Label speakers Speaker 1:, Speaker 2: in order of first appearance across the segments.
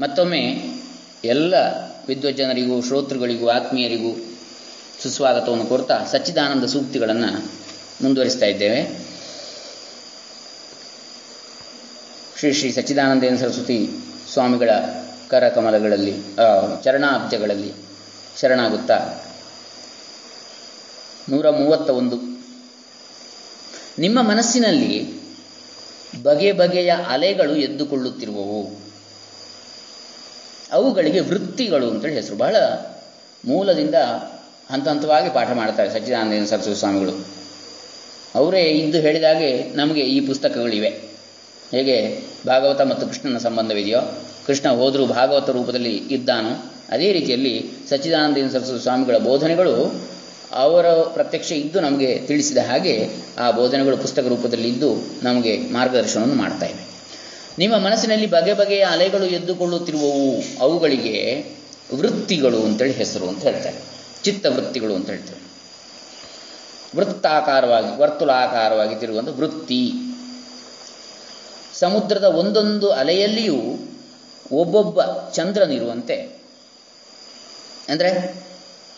Speaker 1: ಮತ್ತೊಮ್ಮೆ ಎಲ್ಲ ವಿದ್ವಜ್ಜನರಿಗೂ, ಶ್ರೋತೃಗಳಿಗೂ, ಆತ್ಮೀಯರಿಗೂ ಸುಸ್ವಾಗತವನ್ನು ಕೋರ್ತಾ ಸಚ್ಚಿದಾನಂದ ಸೂಕ್ತಿಗಳನ್ನು ಮುಂದುವರಿಸ್ತಾ ಇದ್ದೇವೆ. ಶ್ರೀ ಶ್ರೀ ಸಚ್ಚಿದಾನಂದೇನ ಸರಸ್ವತಿ ಸ್ವಾಮಿಗಳ ಕರಕಮಲಗಳಲ್ಲಿ ಚರಣಾಬ್ಜಗಳಲ್ಲಿ ಶರಣಾಗುತ್ತಾ ನೂರ ಮೂವತ್ತ ಒಂದು ನಿಮ್ಮ ಮನಸ್ಸಿನಲ್ಲಿ ಬಗೆ ಬಗೆಯ ಅಲೆಗಳು ಎದ್ದುಕೊಳ್ಳುತ್ತಿರುವವು. ಅವುಗಳಿಗೆ ವೃತ್ತಿಗಳು ಅಂತೇಳಿ ಹೆಸರು. ಬಹಳ ಮೂಲದಿಂದ ಹಂತ ಹಂತವಾಗಿ ಪಾಠ ಮಾಡ್ತಾರೆ ಸಚ್ಚಿದಾನಂದ ಸರಸ್ವತಿ ಸ್ವಾಮಿಗಳು ಅವರೇ ಇದ್ದು ಹೇಳಿದಾಗೆ ನಮಗೆ ಈ ಪುಸ್ತಕಗಳಿವೆ. ಹೇಗೆ ಭಾಗವತ ಮತ್ತು ಕೃಷ್ಣನ ಸಂಬಂಧವಿದೆಯೋ, ಕೃಷ್ಣ ಹೋದರೂ ಭಾಗವತ ರೂಪದಲ್ಲಿ ಇದ್ದಾನೋ, ಅದೇ ರೀತಿಯಲ್ಲಿ ಸಚ್ಚಿದಾನಂದ ಸರಸ್ವತಿ ಸ್ವಾಮಿಗಳ ಬೋಧನೆಗಳು ಅವರ ಪ್ರತ್ಯಕ್ಷ ಇದ್ದು ನಮಗೆ ತಿಳಿಸಿದ ಹಾಗೆ ಆ ಬೋಧನೆಗಳು ಪುಸ್ತಕ ರೂಪದಲ್ಲಿ ಇದ್ದು ನಮಗೆ ಮಾರ್ಗದರ್ಶನವನ್ನು ಮಾಡ್ತಾ ಇವೆ. ನಿಮ್ಮ ಮನಸ್ಸಿನಲ್ಲಿ ಬಗೆ ಬಗೆಯ ಅಲೆಗಳು ಎದ್ದುಕೊಳ್ಳುತ್ತಿರುವವು. ಅವುಗಳಿಗೆ ವೃತ್ತಿಗಳು ಅಂತೇಳಿ ಹೆಸರು ಅಂತ ಹೇಳ್ತಾರೆ. ಚಿತ್ತ ವೃತ್ತಿಗಳು ಅಂತ ಹೇಳ್ತಾರೆ. ವೃತ್ತಾಕಾರವಾಗಿ, ವರ್ತುಲಾಕಾರವಾಗಿ ತಿರುಗುವಂಥ ವೃತ್ತಿ. ಸಮುದ್ರದ ಒಂದೊಂದು ಅಲೆಯಲ್ಲಿಯೂ ಒಬ್ಬೊಬ್ಬ ಚಂದ್ರನಿರುವಂತೆ ಅಂದರೆ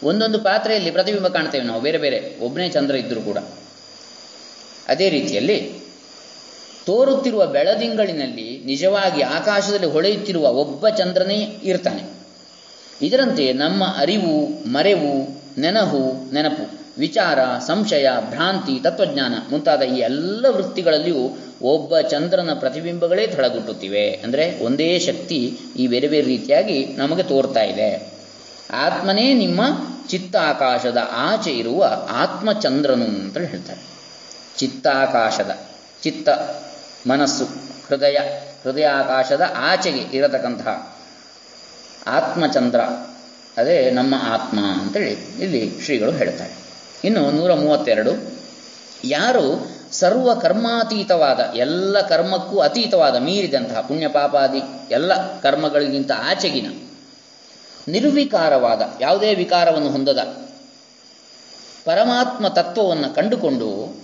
Speaker 1: ಒಂದೊಂದು ಪಾತ್ರೆಯಲ್ಲಿ ಪ್ರತಿಬಿಂಬ ಕಾಣ್ತೇವೆ ನಾವು, ಬೇರೆ ಬೇರೆ. ಒಬ್ಬನೇ ಚಂದ್ರ ಇದ್ದರೂ ಕೂಡ. ಅದೇ ರೀತಿಯಲ್ಲಿ ತೋರುತ್ತಿರುವ ಬೆಳದಿಂಗಳಿನಲ್ಲಿ ನಿಜವಾಗಿ ಆಕಾಶದಲ್ಲಿ ಹೊಳೆಯುತ್ತಿರುವ ಒಬ್ಬ ಚಂದ್ರನೇ ಇರ್ತಾನೆ. ಇದರಂತೆ ನಮ್ಮ ಅರಿವು, ಮರೆವು, ನೆನಹು, ನೆನಪು, ವಿಚಾರ, ಸಂಶಯ, ಭ್ರಾಂತಿ, ತತ್ವಜ್ಞಾನ ಮುಂತಾದ ಈ ಎಲ್ಲ ವೃತ್ತಿಗಳಲ್ಲಿಯೂ ಒಬ್ಬ ಚಂದ್ರನ ಪ್ರತಿಬಿಂಬಗಳೇ ಥಳಗುಟ್ಟುತ್ತಿವೆ ಅಂದರೆ ಒಂದೇ ಶಕ್ತಿ ಈ ಬೇರೆ ಬೇರೆ ರೀತಿಯಾಗಿ ನಮಗೆ ತೋರ್ತಾ ಇದೆ. ಆತ್ಮನೇ ನಿಮ್ಮ ಚಿತ್ತಾಕಾಶದ ಆಚೆ ಇರುವ ಆತ್ಮಚಂದ್ರನು ಅಂತ ಹೇಳ್ತಾರೆ. ಚಿತ್ತಾಕಾಶದ, ಚಿತ್ತ ಮನಸ್ಸು, ಹೃದಯ, ಹೃದಯಾಕಾಶದ ಆಚೆಗೆ ಇರತಕ್ಕಂತಹ ಆತ್ಮಚಂದ್ರ, ಅದೇ ನಮ್ಮ ಆತ್ಮ ಅಂತೇಳಿ ಇಲ್ಲಿ ಶ್ರೀಗಳು ಹೇಳ್ತಾರೆ. ಇನ್ನು ನೂರ ಮೂವತ್ತೆರಡು, ಯಾರು ಸರ್ವ ಕರ್ಮಾತೀತವಾದ ಎಲ್ಲ ಕರ್ಮಕ್ಕೂ ಅತೀತವಾದ ಮೀರಿದಂತಹ ಪುಣ್ಯ ಪಾಪಾದಿ ಎಲ್ಲ ಕರ್ಮಗಳಿಗಿಂತ ಆಚೆಗಿನ, ನಿರ್ವಿಕಾರವಾದ, ಯಾವುದೇ ವಿಕಾರವನ್ನು ಹೊಂದದ ಪರಮಾತ್ಮ ತತ್ವವನ್ನು ಕಂಡುಕೊಂಡು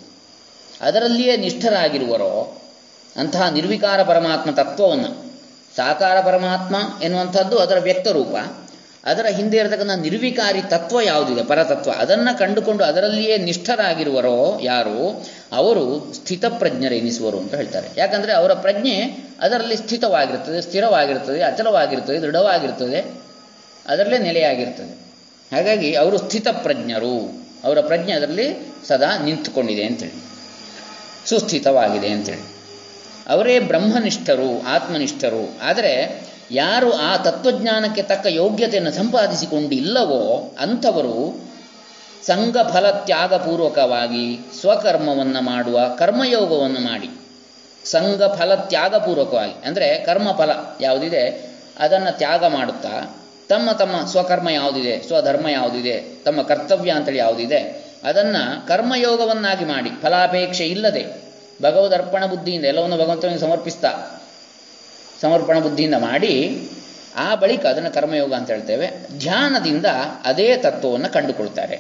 Speaker 1: ಅದರಲ್ಲಿಯೇ ನಿಷ್ಠರಾಗಿರುವರೋ ಅಂತಹ ನಿರ್ವಿಕಾರ ಪರಮಾತ್ಮ ತತ್ವವನ್ನು. ಸಾಕಾರ ಪರಮಾತ್ಮ ಎನ್ನುವಂಥದ್ದು ಅದರ ವ್ಯಕ್ತರೂಪ ಅದರ ಹಿಂದೆ ಇರತಕ್ಕಂಥ ನಿರ್ವಿಕಾರಿ ತತ್ವ ಯಾವುದಿದೆ? ಪರತತ್ವ. ಅದನ್ನು ಕಂಡುಕೊಂಡು ಅದರಲ್ಲಿಯೇ ನಿಷ್ಠರಾಗಿರುವರೋ ಯಾರು? ಅವರು ಸ್ಥಿತಪ್ರಜ್ಞರೆನಿಸುವರು ಅಂತ ಹೇಳ್ತಾರೆ. ಯಾಕಂದರೆ ಅವರ ಪ್ರಜ್ಞೆ ಅದರಲ್ಲಿ ಸ್ಥಿತವಾಗಿರ್ತದೆ, ಸ್ಥಿರವಾಗಿರ್ತದೆ, ಅಚಲವಾಗಿರ್ತದೆ, ದೃಢವಾಗಿರ್ತದೆ, ಅದರಲ್ಲೇ ನೆಲೆಯಾಗಿರ್ತದೆ. ಹಾಗಾಗಿ ಅವರು ಸ್ಥಿತಪ್ರಜ್ಞರು. ಅವರ ಪ್ರಜ್ಞೆ ಅದರಲ್ಲಿ ಸದಾ ನಿಂತುಕೊಂಡಿದೆ ಅಂತೇಳಿ. ಸುಸ್ಥಿತವಾಗಿದೆ ಅಂತೇಳಿ. ಅವರೇ ಬ್ರಹ್ಮನಿಷ್ಠರು, ಆತ್ಮನಿಷ್ಠರು. ಆದರೆ ಯಾರು ಆ ತತ್ವಜ್ಞಾನಕ್ಕೆ ತಕ್ಕ ಯೋಗ್ಯತೆಯನ್ನು ಸಂಪಾದಿಸಿಕೊಂಡಿಲ್ಲವೋ ಅಂಥವರು ಸಂಘಫಲ ತ್ಯಾಗಪೂರ್ವಕವಾಗಿ ಸ್ವಕರ್ಮವನ್ನು ಮಾಡುವ ಕರ್ಮಯೋಗವನ್ನು ಮಾಡಿ. ಸಂಘ ಫಲ ತ್ಯಾಗಪೂರ್ವಕವಾಗಿ ಅಂದರೆ ಕರ್ಮಫಲ ಯಾವುದಿದೆ? ಅದನ್ನು ತ್ಯಾಗ ಮಾಡುತ್ತಾ, ತಮ್ಮ ತಮ್ಮ ಸ್ವಕರ್ಮ ಯಾವುದಿದೆ? ಸ್ವಧರ್ಮ ಯಾವುದಿದೆ? ತಮ್ಮ ಕರ್ತವ್ಯ ಅಂತೇಳಿ ಯಾವುದಿದೆ? ಅದನ್ನು ಕರ್ಮಯೋಗವನ್ನಾಗಿ ಮಾಡಿ. ಫಲಾಪೇಕ್ಷೆ ಇಲ್ಲದೆ. ಭಗವದರ್ಪಣ ಬುದ್ಧಿಯಿಂದ ಎಲ್ಲವನ್ನು ಭಗವಂತನಿಗೆ ಸಮರ್ಪಿಸ್ತಾ ಸಮರ್ಪಣ ಬುದ್ಧಿಯಿಂದ ಮಾಡಿ, ಆ ಬಳಿಕ ಅದನ್ನು ಕರ್ಮಯೋಗ ಅಂತ ಹೇಳ್ತೇವೆ. ಧ್ಯಾನದಿಂದ ಅದೇ ತತ್ವವನ್ನು ಕಂಡುಕೊಳ್ತಾರೆ.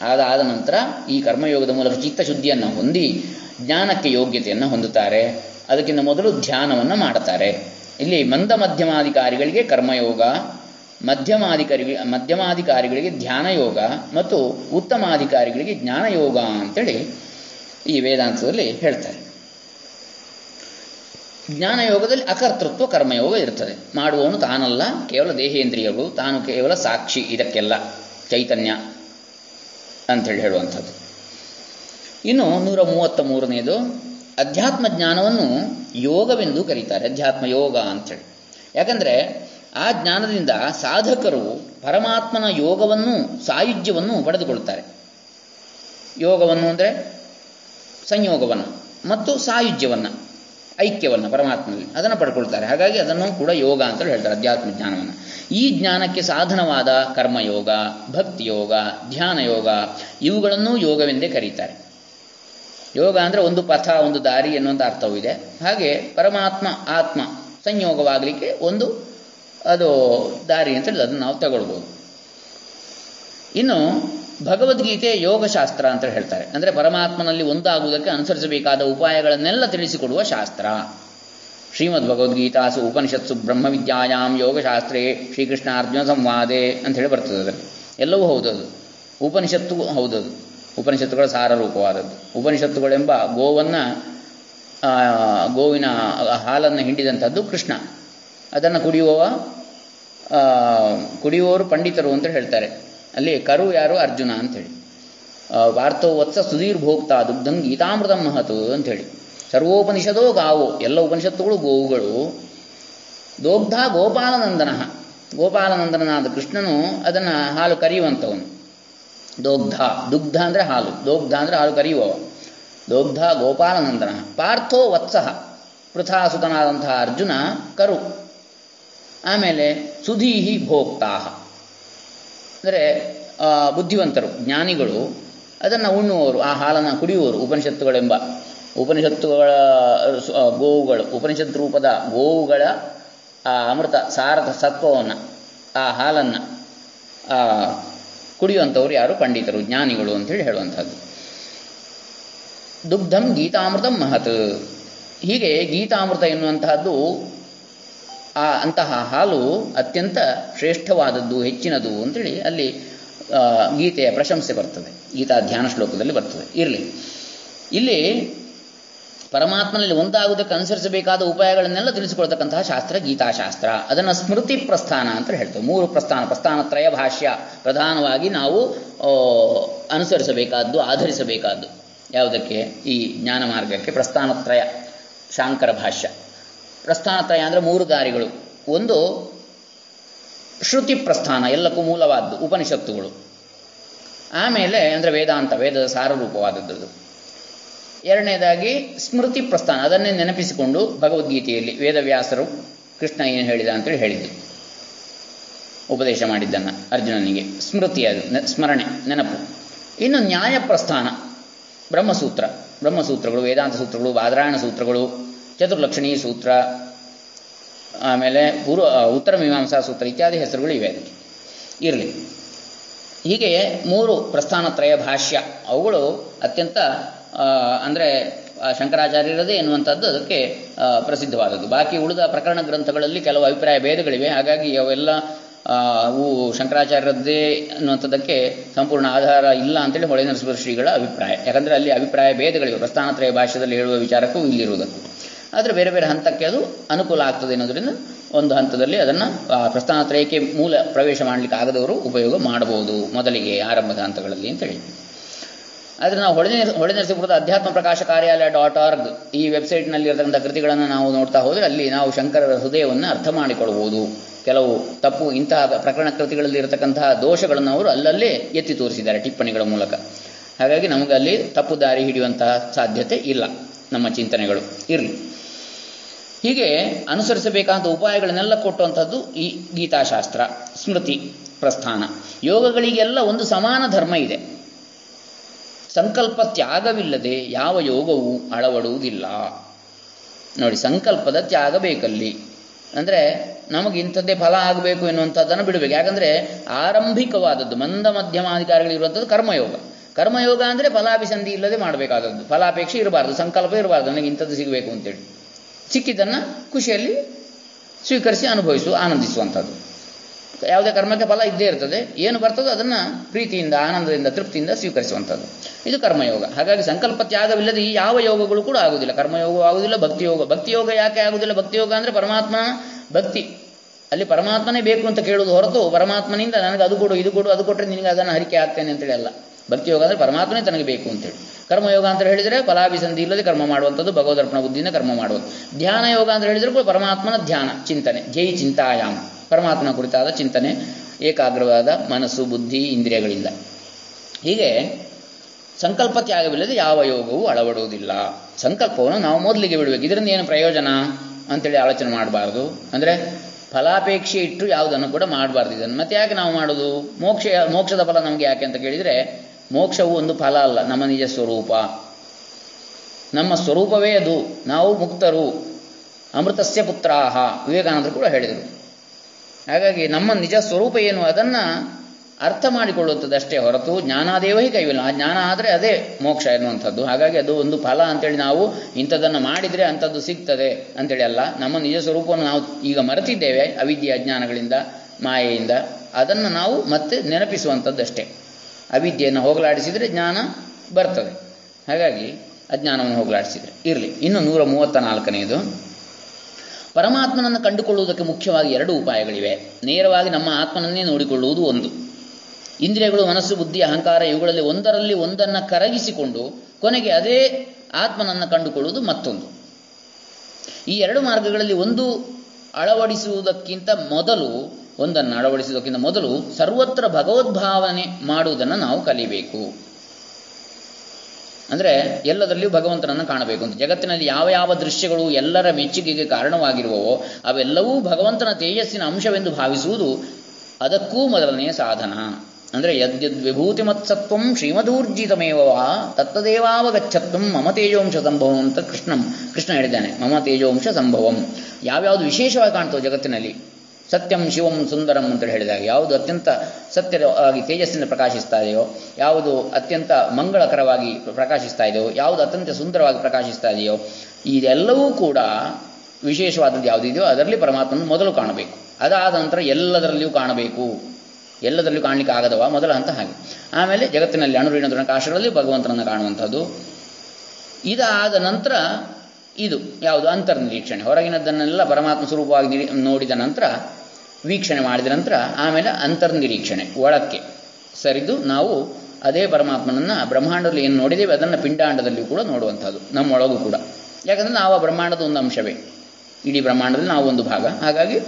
Speaker 1: ಅದಾದ ನಂತರ ಈ ಕರ್ಮಯೋಗದ ಮೂಲಕ ಚಿತ್ತಶುದ್ಧಿಯನ್ನು ಹೊಂದಿ, ಜ್ಞಾನಕ್ಕೆ ಯೋಗ್ಯತೆಯನ್ನು ಹೊಂದುತ್ತಾರೆ. ಅದಕ್ಕಿಂತ ಮೊದಲು ಧ್ಯಾನವನ್ನು ಮಾಡುತ್ತಾರೆ ಇಲ್ಲಿ ಮಂದ ಮಧ್ಯಮಾಧಿಕಾರಿಗಳಿಗೆ ಕರ್ಮಯೋಗ ಮಧ್ಯಮಾಧಿಕಾರಿ ಮಧ್ಯಮಾಧಿಕಾರಿಗಳಿಗೆ ಧ್ಯಾನಯೋಗ ಮತ್ತು ಉತ್ತಮಾಧಿಕಾರಿಗಳಿಗೆ ಜ್ಞಾನಯೋಗ ಅಂತೇಳಿ ಈ ವೇದಾಂತದಲ್ಲಿ ಹೇಳ್ತಾರೆ. ಜ್ಞಾನಯೋಗದಲ್ಲಿ ಅಕರ್ತೃತ್ವ ಕರ್ಮಯೋಗ ಇರ್ತದೆ. ಮಾಡುವವನು ತಾನಲ್ಲ, ಕೇವಲ ದೇಹೇಂದ್ರಿಯಗಳು, ತಾನು ಕೇವಲ ಸಾಕ್ಷಿ, ಇದಕ್ಕೆಲ್ಲ ಚೈತನ್ಯ ಅಂಥೇಳಿ ಹೇಳುವಂಥದ್ದು. ಇನ್ನು ನೂರ ಮೂವತ್ತ ಮೂರನೇದು ಅಧ್ಯಾತ್ಮ ಜ್ಞಾನವನ್ನು ಯೋಗವೆಂದು ಕರೀತಾರೆ. ಅಧ್ಯಾತ್ಮ ಯೋಗ ಅಂಥೇಳಿ ಯಾಕಂದರೆ ಆ ಜ್ಞಾನದಿಂದ ಸಾಧಕರು ಪರಮಾತ್ಮನ ಯೋಗವನ್ನು, ಸಾಯುಜ್ಯವನ್ನು ಪಡೆದುಕೊಳ್ತಾರೆ. ಯೋಗವನ್ನು ಅಂದರೆ ಸಂಯೋಗವನ್ನು ಮತ್ತು ಸಾಯುಜ್ಯವನ್ನು, ಐಕ್ಯವನ್ನು ಪರಮಾತ್ಮನಲ್ಲಿ ಅದನ್ನು ಪಡ್ಕೊಳ್ತಾರೆ. ಹಾಗಾಗಿ ಅದನ್ನು ಕೂಡ ಯೋಗ ಅಂತ ಹೇಳ್ತಾರೆ, ಅಧ್ಯಾತ್ಮ ಜ್ಞಾನವನ್ನು. ಈ ಜ್ಞಾನಕ್ಕೆ ಸಾಧನವಾದ ಕರ್ಮಯೋಗ ಭಕ್ತಿಯೋಗ ಧ್ಯಾನ ಯೋಗ, ಇವುಗಳನ್ನು ಯೋಗವೆಂದೇ ಕರೀತಾರೆ. ಯೋಗ ಅಂದರೆ ಒಂದು ಪಥ, ಒಂದು ದಾರಿ ಎನ್ನುವಂಥ ಅರ್ಥವೂ ಇದೆ. ಹಾಗೆ ಪರಮಾತ್ಮ, ಆತ್ಮ ಸಂಯೋಗವಾಗಲಿಕ್ಕೆ ಒಂದು ಅದು ದಾರಿ ಅಂತೇಳಿ ಅದನ್ನು ನಾವು ತಗೊಳ್ಬೋದು. ಇನ್ನು ಭಗವದ್ಗೀತೆ ಯೋಗಶಾಸ್ತ್ರ ಅಂತ ಹೇಳ್ತಾರೆ. ಅಂದರೆ ಪರಮಾತ್ಮನಲ್ಲಿ ಒಂದಾಗುವುದಕ್ಕೆ ಅನುಸರಿಸಬೇಕಾದ ಉಪಾಯಗಳನ್ನೆಲ್ಲ ತಿಳಿಸಿಕೊಡುವ ಶಾಸ್ತ್ರ. ಶ್ರೀಮದ್ ಭಗವದ್ಗೀತಾಸು ಉಪನಿಷತ್ಸು ಬ್ರಹ್ಮವಿದ್ಯಾಯಾಮ್ ಯೋಗಶಾಸ್ತ್ರೇ ಶ್ರೀಕೃಷ್ಣ ಅರ್ಜುನ ಸಂವಾದೆ ಅಂತ ಹೇಳಿ ಬರ್ತದೆ ಅದು ಎಲ್ಲವೂ ಹೌದದು. ಉಪನಿಷತ್ತು ಹೌದದು. ಉಪನಿಷತ್ತುಗಳ ಸಾರರೂಪವಾದದ್ದು. ಉಪನಿಷತ್ತುಗಳೆಂಬ ಗೋವನ್ನು ಗೋವಿನ ಹಾಲನ್ನು ಹಿಂಡಿದಂಥದ್ದು ಕೃಷ್ಣ. ಅದನ್ನು ಕುಡಿಯುವವ ಕುಡಿಯುವವರು ಪಂಡಿತರು ಅಂತ ಹೇಳ್ತಾರೆ. ಅಲ್ಲಿ ಕರು ಯಾರು ಅರ್ಜುನ ಅಂಥೇಳಿ. ವಾರ್ತೋ ವತ್ಸ ಸುಧೀರ್ ಭೋಕ್ತ ದುಗ್ಧಂ ಗೀತಾಮೃತಂ ಮಹತು ಅಂಥೇಳಿ. ಸರ್ವೋಪನಿಷದೋ ಗಾವೋ, ಎಲ್ಲ ಉಪನಿಷತ್ತುಗಳು ಗೋವುಗಳು. ದೋಗ್ಧ ಗೋಪಾಲನಂದನ. ಗೋಪಾಲನಂದನಾದ ಕೃಷ್ಣನು ಅದನ್ನು ಹಾಲು ಕರೆಯುವಂಥವನು. ದೋಗ್ಧ, ದುಗ್ಧ ಅಂದರೆ ಹಾಲು, ದೋಗ್ಧ ಅಂದರೆ ಹಾಲು ಕರೆಯುವವ. ದೋಗ್ಧ ಗೋಪಾಲನಂದನ. ಪಾರ್ಥೋ ವತ್ಸಃ, ಪೃಥಾಸುತನಾದಂತಹ ಅರ್ಜುನ ಕರು. ಆಮೇಲೆ ಸುಧೀಹಿ ಭೋಕ್ತಾ ಅಂದರೆ ಬುದ್ಧಿವಂತರು, ಜ್ಞಾನಿಗಳು ಅದನ್ನು ಉಣ್ಣುವವರು, ಆ ಹಾಲನ್ನು ಕುಡಿಯುವವರು, ಉಪನಿಷತ್ತುಗಳೆಂಬ, ಉಪನಿಷತ್ತುಗಳ ಗೋವುಗಳು, ಉಪನಿಷತ್ ರೂಪದ ಗೋವುಗಳ, ಆ, ಅಮೃತ ಸಾರದ ಸತ್ವವನ್ನು, ಆ ಹಾಲನ್ನು ಕುಡಿಯುವಂಥವ್ರು ಯಾರು? ಪಂಡಿತರು, ಜ್ಞಾನಿಗಳು ಅಂತೇಳಿ ಹೇಳುವಂಥದ್ದು. ದುಗ್ಧಂ ಗೀತಾಮೃತಂ ಮಹತ್. ಹೀಗೆ ಗೀತಾಮೃತ ಎನ್ನುವಂತಹದ್ದು ಆ ಅಂತಹ ಹಾಲು ಅತ್ಯಂತ ಶ್ರೇಷ್ಠವಾದದ್ದು, ಹೆಚ್ಚಿನದು ಅಂತೇಳಿ ಅಲ್ಲಿ ಗೀತೆಯ ಪ್ರಶಂಸೆ ಬರ್ತದೆ. ಗೀತಾ ಧ್ಯಾನ ಶ್ಲೋಕದಲ್ಲಿ ಬರ್ತದೆ. ಇರಲಿ. ಇಲ್ಲಿ ಪರಮಾತ್ಮನಲ್ಲಿ ಒಂದಾಗುವುದಕ್ಕೆ ಅನುಸರಿಸಬೇಕಾದ ಉಪಾಯಗಳನ್ನೆಲ್ಲ ತಿಳಿಸಿಕೊಳ್ತಕ್ಕಂತಹ ಶಾಸ್ತ್ರ ಗೀತಾಶಾಸ್ತ್ರ. ಅದನ್ನು ಸ್ಮೃತಿ ಪ್ರಸ್ಥಾನ ಅಂತ ಹೇಳ್ತೇವೆ. ಮೂರು ಪ್ರಸ್ಥಾನ. ಪ್ರಸ್ಥಾನತ್ರಯ ಭಾಷ್ಯ ಪ್ರಧಾನವಾಗಿ ನಾವು ಅನುಸರಿಸಬೇಕಾದ್ದು, ಆಧರಿಸಬೇಕಾದ್ದು ಯಾವುದಕ್ಕೆ? ಈ ಜ್ಞಾನ ಮಾರ್ಗಕ್ಕೆ ಪ್ರಸ್ಥಾನತ್ರಯ ಶಾಂಕರ ಭಾಷ್ಯ. ಪ್ರಸ್ಥಾನತ್ರಯ ಅಂದರೆ ಮೂರು ದಾರಿಗಳು. ಒಂದು ಶ್ರುತಿ ಪ್ರಸ್ಥಾನ, ಎಲ್ಲಕ್ಕೂ ಮೂಲವಾದ್ದು ಉಪನಿಷತ್ತುಗಳು. ಆಮೇಲೆ ಅಂದರೆ ವೇದಾಂತ, ವೇದದ ಸಾರರೂಪವಾದದ್ದು. ಎರಡನೇದಾಗಿ ಸ್ಮೃತಿ ಪ್ರಸ್ಥಾನ, ಅದನ್ನೇ ನೆನಪಿಸಿಕೊಂಡು ಭಗವದ್ಗೀತೆಯಲ್ಲಿ ವೇದವ್ಯಾಸರು ಕೃಷ್ಣ ಏನು ಹೇಳಿದ ಅಂತೇಳಿ ಹೇಳಿದ್ದು. ಉಪದೇಶ ಮಾಡಿದ್ದನ್ನು ಅರ್ಜುನನಿಗೆ. ಸ್ಮೃತಿ ಅದು ಸ್ಮರಣೆ, ನೆನಪು. ಇನ್ನು ನ್ಯಾಯ ಪ್ರಸ್ಥಾನ ಬ್ರಹ್ಮಸೂತ್ರ. ಬ್ರಹ್ಮಸೂತ್ರಗಳು, ವೇದಾಂತ ಸೂತ್ರಗಳು ಬಾದರಾಯಣ ಸೂತ್ರಗಳು ಚತುರ್ಲಕ್ಷಣೀಯ ಸೂತ್ರ, ಆಮೇಲೆ ಪೂರ್ವ ಉತ್ತರ ಮೀಮಾಂಸಾ ಸೂತ್ರ ಇತ್ಯಾದಿ ಹೆಸರುಗಳು ಇವೆ ಅದಕ್ಕೆ. ಇರಲಿ. ಹೀಗೆ ಮೂರು ಪ್ರಸ್ಥಾನತ್ರಯ ಭಾಷ್ಯ, ಅವುಗಳು ಅತ್ಯಂತ ಅಂದರೆ ಶಂಕರಾಚಾರ್ಯರದೇ ಎನ್ನುವಂಥದ್ದು ಅದಕ್ಕೆ ಪ್ರಸಿದ್ಧವಾದದ್ದು. ಬಾಕಿ ಉಳಿದ ಪ್ರಕರಣ ಗ್ರಂಥಗಳಲ್ಲಿ ಕೆಲವು ಅಭಿಪ್ರಾಯ ಭೇದಗಳಿವೆ. ಹಾಗಾಗಿ ಅವೆಲ್ಲ ಅವು ಶಂಕರಾಚಾರ್ಯರದ್ದೇ ಅನ್ನುವಂಥದ್ದಕ್ಕೆ ಸಂಪೂರ್ಣ ಆಧಾರ ಇಲ್ಲ ಅಂತೇಳಿ ಹೊಳೆ ನರಸಿಂಹ ಶ್ರೀಗಳ ಅಭಿಪ್ರಾಯ. ಯಾಕಂದರೆ ಅಲ್ಲಿ ಅಭಿಪ್ರಾಯ ಭೇದಗಳಿವೆ. ಪ್ರಸ್ಥಾನತ್ರಯ ಭಾಷೆಯಲ್ಲಿ ಹೇಳುವ ವಿಚಾರಕ್ಕೂ ಇಲ್ಲಿರುವುದಕ್ಕೂ. ಆದರೆ ಬೇರೆ ಬೇರೆ ಹಂತಕ್ಕೆ ಅದು ಅನುಕೂಲ ಆಗ್ತದೆ ಅನ್ನೋದರಿಂದ ಒಂದು ಹಂತದಲ್ಲಿ ಅದನ್ನು ಪ್ರಸ್ಥಾನತ್ರಯಕ್ಕೆ ಮೂಲ ಪ್ರವೇಶ ಮಾಡಲಿಕ್ಕೆ ಆಗದವರು ಉಪಯೋಗ ಮಾಡಬಹುದು ಮೊದಲಿಗೆ ಆರಂಭದ ಹಂತಗಳಲ್ಲಿ ಅಂತೇಳಿ ಆದರೆ ನಾವು ಹೊಳೆ ಹೊಳೆ ನರಸೀಪುರದ ಅಧ್ಯಾತ್ಮ ಪ್ರಕಾಶ ಕಾರ್ಯಾಲಯ ಡಾಟ್ ಆರ್ಗ್ ಈ ವೆಬ್ಸೈಟ್ನಲ್ಲಿ ಇರತಕ್ಕಂಥ ಕೃತಿಗಳನ್ನು ನಾವು ನೋಡ್ತಾ ಹೋದರೆ ಅಲ್ಲಿ ನಾವು ಶಂಕರರ ಹೃದಯವನ್ನು ಅರ್ಥ ಮಾಡಿಕೊಳ್ಳಬಹುದು. ಕೆಲವು ತಪ್ಪು ಇಂತಹ ಪ್ರಕರಣ ಕೃತಿಗಳಲ್ಲಿ ಇರತಕ್ಕಂತಹ ದೋಷಗಳನ್ನು ಅವರು ಅಲ್ಲಲ್ಲೇ ಎತ್ತಿ ತೋರಿಸಿದ್ದಾರೆ ಟಿಪ್ಪಣಿಗಳ ಮೂಲಕ. ಹಾಗಾಗಿ ನಮಗೆ ಅಲ್ಲಿ ತಪ್ಪು ದಾರಿ ಹಿಡಿಯುವಂತಹ ಸಾಧ್ಯತೆ ಇಲ್ಲ ನಮ್ಮ ಚಿಂತನೆಗಳು. ಇರಲಿ. ಹೀಗೆ ಅನುಸರಿಸಬೇಕಾದ ಉಪಾಯಗಳನ್ನೆಲ್ಲ ಕೊಟ್ಟುವಂಥದ್ದು ಈ ಗೀತಾಶಾಸ್ತ್ರ, ಸ್ಮೃತಿ, ಪ್ರಸ್ಥಾನ. ಯೋಗಗಳಿಗೆಲ್ಲ ಒಂದು ಸಮಾನ ಧರ್ಮ ಇದೆ. ಸಂಕಲ್ಪ ತ್ಯಾಗವಿಲ್ಲದೆ ಯಾವ ಯೋಗವೂ ಅಳವಡುವುದಿಲ್ಲ. ನೋಡಿ, ಸಂಕಲ್ಪದ ತ್ಯಾಗ ಬೇಕಲ್ಲಿ. ಅಂದರೆ ನಮಗೆ ಇಂಥದ್ದೇ ಫಲ ಆಗಬೇಕು ಎನ್ನುವಂಥದ್ದನ್ನು ಬಿಡಬೇಕು. ಯಾಕಂದರೆ ಆರಂಭಿಕವಾದದ್ದು, ಮಂದ ಮಧ್ಯಮಾಧಿಕಾರಿಗಳಿರುವಂಥದ್ದು ಕರ್ಮಯೋಗ. ಕರ್ಮಯೋಗ ಅಂದರೆ ಫಲಾಭಿಸಂಧಿ ಇಲ್ಲದೆ ಮಾಡಬೇಕಾದದ್ದು. ಫಲಾಪೇಕ್ಷೆ ಇರಬಾರ್ದು, ಸಂಕಲ್ಪ ಇರಬಾರ್ದು, ನನಗೆ ಇಂಥದ್ದು ಸಿಗಬೇಕು ಅಂತೇಳಿ. ಸಿಕ್ಕಿದ್ದನ್ನು ಖುಷಿಯಲ್ಲಿ ಸ್ವೀಕರಿಸಿ ಅನುಭವಿಸು, ಆನಂದಿಸುವಂಥದ್ದು. ಯಾವುದೇ ಕರ್ಮಕ್ಕೆ ಫಲ ಇದ್ದೇ ಇರ್ತದೆ, ಏನು ಬರ್ತದೋ ಅದನ್ನು ಪ್ರೀತಿಯಿಂದ, ಆನಂದದಿಂದ, ತೃಪ್ತಿಯಿಂದ ಸ್ವೀಕರಿಸುವಂಥದ್ದು. ಇದು ಕರ್ಮಯೋಗ. ಹಾಗಾಗಿ ಸಂಕಲ್ಪ ತ್ಯಾಗವಿಲ್ಲದೆ ಈ ಯಾವ ಯೋಗಗಳು ಕೂಡ ಆಗುವುದಿಲ್ಲ. ಕರ್ಮಯೋಗವೂ ಆಗುವುದಿಲ್ಲ, ಭಕ್ತಿಯೋಗ ಭಕ್ತಿಯೋಗ ಯಾಕೆ ಆಗುವುದಿಲ್ಲ? ಭಕ್ತಿಯೋಗ ಅಂದರೆ ಪರಮಾತ್ಮನ ಭಕ್ತಿ. ಅಲ್ಲಿ ಪರಮಾತ್ಮನೇ ಬೇಕು ಅಂತ ಕೇಳುವುದು ಹೊರತು ಪರಮಾತ್ಮನಿಂದ ನನಗೆ ಅದು ಕೊಡು, ಇದು ಕೊಡು, ಅದು ಕೊಟ್ಟರೆ ನಿನಗೆ ಅದನ್ನು ಹರಿಕೆ ಆಗ್ತೇನೆ ಅಂತೇಳಿ ಅಲ್ಲ. ಭಕ್ತಿಯೋಗ ಅಂದರೆ ಪರಮಾತ್ಮನೇ ತನಗೆ ಬೇಕು ಅಂತೇಳಿ. ಕರ್ಮಯೋಗ ಅಂತ ಹೇಳಿದರೆ ಫಲಾಭಿಸಂಧಿ ಇಲ್ಲದೆ ಕರ್ಮ ಮಾಡುವಂಥದ್ದು ಭಗವದರ್ಪಣ ಬುದ್ಧಿಯಿಂದ ಕರ್ಮ ಮಾಡುವುದು. ಧ್ಯಾನ ಯೋಗ ಅಂತ ಹೇಳಿದರೆ ಕೂಡ ಪರಮಾತ್ಮನ ಧ್ಯಾನ, ಚಿಂತನೆ. ಜೈ ಚಿಂತಾಯಾಮ ಪರಮಾತ್ಮನ ಕುರಿತಾದ ಚಿಂತನೆ, ಏಕಾಗ್ರವಾದ ಮನಸ್ಸು, ಬುದ್ಧಿ, ಇಂದ್ರಿಯಗಳಿಂದ. ಹೀಗೆ ಸಂಕಲ್ಪ ತ್ಯಾಗವಿಲ್ಲದೆ ಯಾವ ಯೋಗವೂ ಅಳವಡುವುದಿಲ್ಲ. ಸಂಕಲ್ಪವನ್ನು ನಾವು ಮೊದಲಿಗೆ ಬಿಡಬೇಕು. ಇದರಿಂದ ಏನು ಪ್ರಯೋಜನ ಅಂತೇಳಿ ಆಲೋಚನೆ ಮಾಡಬಾರ್ದು. ಅಂದರೆ ಫಲಾಪೇಕ್ಷೆ ಇಟ್ಟು ಯಾವುದನ್ನು ಕೂಡ ಮಾಡಬಾರ್ದು. ಇದನ್ನು ಮತ್ತೆ ಯಾಕೆ ನಾವು ಮಾಡೋದು? ಮೋಕ್ಷ, ಮೋಕ್ಷದ ಫಲ ನಮಗೆ ಯಾಕೆ ಅಂತ ಕೇಳಿದರೆ ಮೋಕ್ಷವು ಒಂದು ಫಲ ಅಲ್ಲ, ನಮ್ಮ ನಿಜ ಸ್ವರೂಪ. ನಮ್ಮ ಸ್ವರೂಪವೇ ಅದು. ನಾವು ಮುಕ್ತರು. ಅಮೃತಸ್ಯ ಪುತ್ರಾಹ. ವಿವೇಕಾನಂದರು ಕೂಡ ಹೇಳಿದರು. ಹಾಗಾಗಿ ನಮ್ಮ ನಿಜ ಸ್ವರೂಪ ಏನು, ಅದನ್ನು ಅರ್ಥ ಮಾಡಿಕೊಳ್ಳುತ್ತದಷ್ಟೇ ಹೊರತು ಜ್ಞಾನಾದೇವೈ ಕೈವಿಲ್ಲ. ಆ ಜ್ಞಾನ ಆದರೆ ಅದೇ ಮೋಕ್ಷ ಎನ್ನುವಂಥದ್ದು. ಹಾಗಾಗಿ ಅದು ಒಂದು ಫಲ ಅಂತೇಳಿ ನಾವು ಇಂಥದ್ದನ್ನು ಮಾಡಿದರೆ ಅಂಥದ್ದು ಸಿಗ್ತದೆ ಅಂತೇಳಿ ಅಲ್ಲ. ನಮ್ಮ ನಿಜ ಸ್ವರೂಪವನ್ನು ನಾವು ಈಗ ಮರೆತಿದ್ದೇವೆ ಅವಿದ್ಯೆ ಅಜ್ಞಾನಗಳಿಂದ ಮಾಯೆಯಿಂದ. ಅದನ್ನು ನಾವು ಮತ್ತೆ ನೆನಪಿಸುವಂಥದ್ದಷ್ಟೇ ಅವಿದ್ಯೆಯನ್ನು ಹೋಗಲಾಡಿಸಿದರೆ ಜ್ಞಾನ ಬರ್ತದೆ. ಹಾಗಾಗಿ ಅಜ್ಞಾನವನ್ನು ಹೋಗಲಾಡಿಸಿದರೆ ಇರಲಿ. ಇನ್ನು ನೂರ ಮೂವತ್ತ ನಾಲ್ಕನೆಯದು ಪರಮಾತ್ಮನನ್ನು ಕಂಡುಕೊಳ್ಳುವುದಕ್ಕೆ ಮುಖ್ಯವಾಗಿ ಎರಡು ಉಪಾಯಗಳಿವೆ. ನೇರವಾಗಿ ನಮ್ಮ ಆತ್ಮನನ್ನೇ ನೋಡಿಕೊಳ್ಳುವುದು ಒಂದು. ಇಂದ್ರಿಯಗಳು, ಮನಸ್ಸು, ಬುದ್ಧಿ, ಅಹಂಕಾರ ಇವುಗಳಲ್ಲಿ ಒಂದರಲ್ಲಿ ಒಂದನ್ನು ಕರಗಿಸಿಕೊಂಡು ಕೊನೆಗೆ ಅದೇ ಆತ್ಮನನ್ನು ಕಂಡುಕೊಳ್ಳುವುದು ಮತ್ತೊಂದು. ಈ ಎರಡು ಮಾರ್ಗಗಳಲ್ಲಿ ಒಂದು ಅಳವಡಿಸುವುದಕ್ಕಿಂತ ಮೊದಲು ಒಂದನ್ನು ಅಳವಡಿಸುವುದಕ್ಕಿಂತ ಮೊದಲು ಸರ್ವತ್ರ ಭಗವದ್ಭಾವನೆ ಮಾಡುವುದನ್ನು ನಾವು ಕಲಿಬೇಕು. ಅಂದರೆ ಎಲ್ಲದರಲ್ಲಿಯೂ ಭಗವಂತನನ್ನು ಕಾಣಬೇಕು ಅಂತ. ಜಗತ್ತಿನಲ್ಲಿ ಯಾವ ಯಾವ ದೃಶ್ಯಗಳು ಎಲ್ಲರ ಮೆಚ್ಚುಗೆಗೆ ಕಾರಣವಾಗಿರುವವೋ ಅವೆಲ್ಲವೂ ಭಗವಂತನ ತೇಜಸ್ಸಿನ ಅಂಶವೆಂದು ಭಾವಿಸುವುದು ಅದಕ್ಕೂ ಮೊದಲನೆಯ ಸಾಧನ. ಅಂದರೆ ಯದ್ಯದ್ ವಿಭೂತಿಮತ್ಸತ್ವಂ ಶ್ರೀಮದೂರ್ಜಿತಮೇವ ತತ್ತದೇವಾವಗಚ್ಚತ್ವಂ ಮಮ ತೇಜೋಂಶ ಸಂಭವಂ ಅಂತ ಕೃಷ್ಣಂ ಕೃಷ್ಣ ಹೇಳಿದ್ದಾನೆ. ಮಮ ತೇಜೋಂಶ ಸಂಭವಂ ಯಾವ್ಯಾವುದು ವಿಶೇಷವಾಗಿ ಕಾಣ್ತವೆ ಜಗತ್ತಿನಲ್ಲಿ? ಸತ್ಯಂ ಶಿವಂ ಸುಂದರಂ ಅಂತ ಹೇಳಿದಾಗ ಯಾವುದು ಅತ್ಯಂತ ಸತ್ಯವಾಗಿ ತೇಜಸ್ಸಿನ ಪ್ರಕಾಶಿಸ್ತಾ ಇದೆಯೋ, ಯಾವುದು ಅತ್ಯಂತ ಮಂಗಳಕರವಾಗಿ ಪ್ರಕಾಶಿಸ್ತಾ ಇದೆಯೋ, ಯಾವುದು ಅತ್ಯಂತ ಸುಂದರವಾಗಿ ಪ್ರಕಾಶಿಸ್ತಾ ಇದೆಯೋ, ಇದೆಲ್ಲವೂ ಕೂಡ ವಿಶೇಷವಾದದ್ದು ಯಾವುದಿದೆಯೋ ಅದರಲ್ಲಿ ಪರಮಾತ್ಮನ ಮೊದಲು ಕಾಣಬೇಕು. ಅದಾದ ನಂತರ ಎಲ್ಲದರಲ್ಲಿಯೂ ಕಾಣಬೇಕು. ಎಲ್ಲದರಲ್ಲಿ ಕಾಣಲಿಕ್ಕೆ ಆಗದವ ಮೊದಲ ಹಂತ ಹಾಗೆ. ಆಮೇಲೆ ಜಗತ್ತಿನಲ್ಲಿ ಅಣುರಿಣ ದೃಢಕಾಶಗಳಲ್ಲಿ ಭಗವಂತನನ್ನು ಕಾಣುವಂಥದ್ದು. ಇದಾದ ನಂತರ ಇದು ಯಾವುದು ಅಂತರ್ನಿರೀಕ್ಷಣೆ. ಹೊರಗಿನದ್ದನ್ನೆಲ್ಲ ಪರಮಾತ್ಮ ಸ್ವರೂಪವಾಗಿ ನೋಡಿದ ನಂತರ ವೀಕ್ಷಣೆ ಮಾಡಿದ ನಂತರ ಆಮೇಲೆ ಅಂತರ್ನಿರೀಕ್ಷಣೆ, ಒಳಕ್ಕೆ. ಸರಿದು ನಾವು ಅದೇ ಪರಮಾತ್ಮನನ್ನು ಬ್ರಹ್ಮಾಂಡದಲ್ಲಿ ಏನು ನೋಡಿದ್ದೇವೆ ಅದನ್ನು ಪಿಂಡಾಂಡದಲ್ಲಿ ಕೂಡ ನೋಡುವಂಥದ್ದು, ನಮ್ಮೊಳಗೂ ಕೂಡ. ಯಾಕಂದರೆ ನಾವು ಆ ಬ್ರಹ್ಮಾಂಡದ ಒಂದು ಅಂಶವೇ. ಇಡೀ ಬ್ರಹ್ಮಾಂಡದಲ್ಲಿ ನಾವು ಒಂದು ಭಾಗ. ಹಾಗಾಗಿ